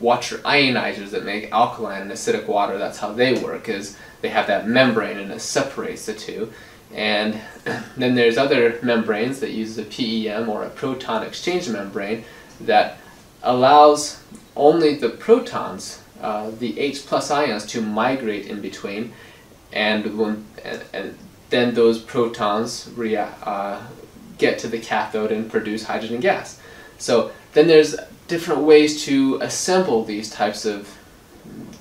S2: water ionizers that make alkaline and acidic water, that's how they work is they have that membrane and it separates the two. And then there's other membranes that use a PEM or a proton exchange membrane that allows only the protons uh, the H plus ions to migrate in between, and when and, and then those protons uh, get to the cathode and produce hydrogen gas. So then there's different ways to assemble these types of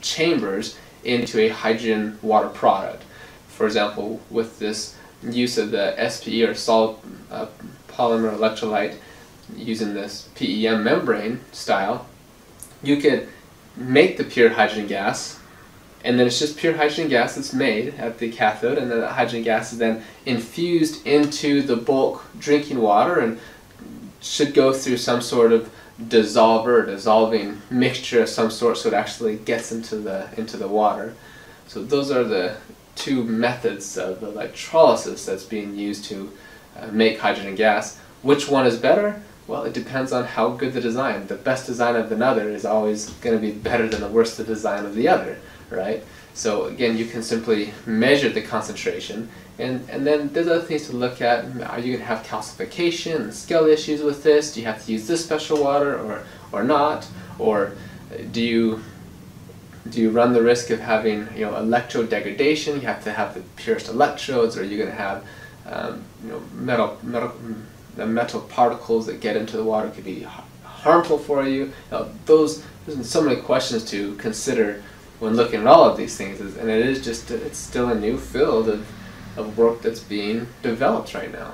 S2: chambers into a hydrogen water product. For example, with this use of the SPE or solid uh, polymer electrolyte using this PEM membrane style, you could make the pure hydrogen gas, and then it's just pure hydrogen gas that's made at the cathode, and then that hydrogen gas is then infused into the bulk drinking water and should go through some sort of dissolver dissolving mixture of some sort so it actually gets into the into the water. So those are the two methods of electrolysis that's being used to uh, make hydrogen gas. Which one is better? Well, it depends on how good the design. The best design of another is always going to be better than the worst design of the other, right? So again, you can simply measure the concentration, and, and then there's other things to look at. Are you going to have calcification and scale issues with this? Do you have to use this special water or, or not? Or do you do you run the risk of having you know electrode degradation? You have to have the purest electrodes, or are you going to have um, you know metal metal the metal particles that get into the water could be harmful for you. you know, those there's so many questions to consider when looking at all of these things, and it is just it's still a new field of, of work that's being developed right now.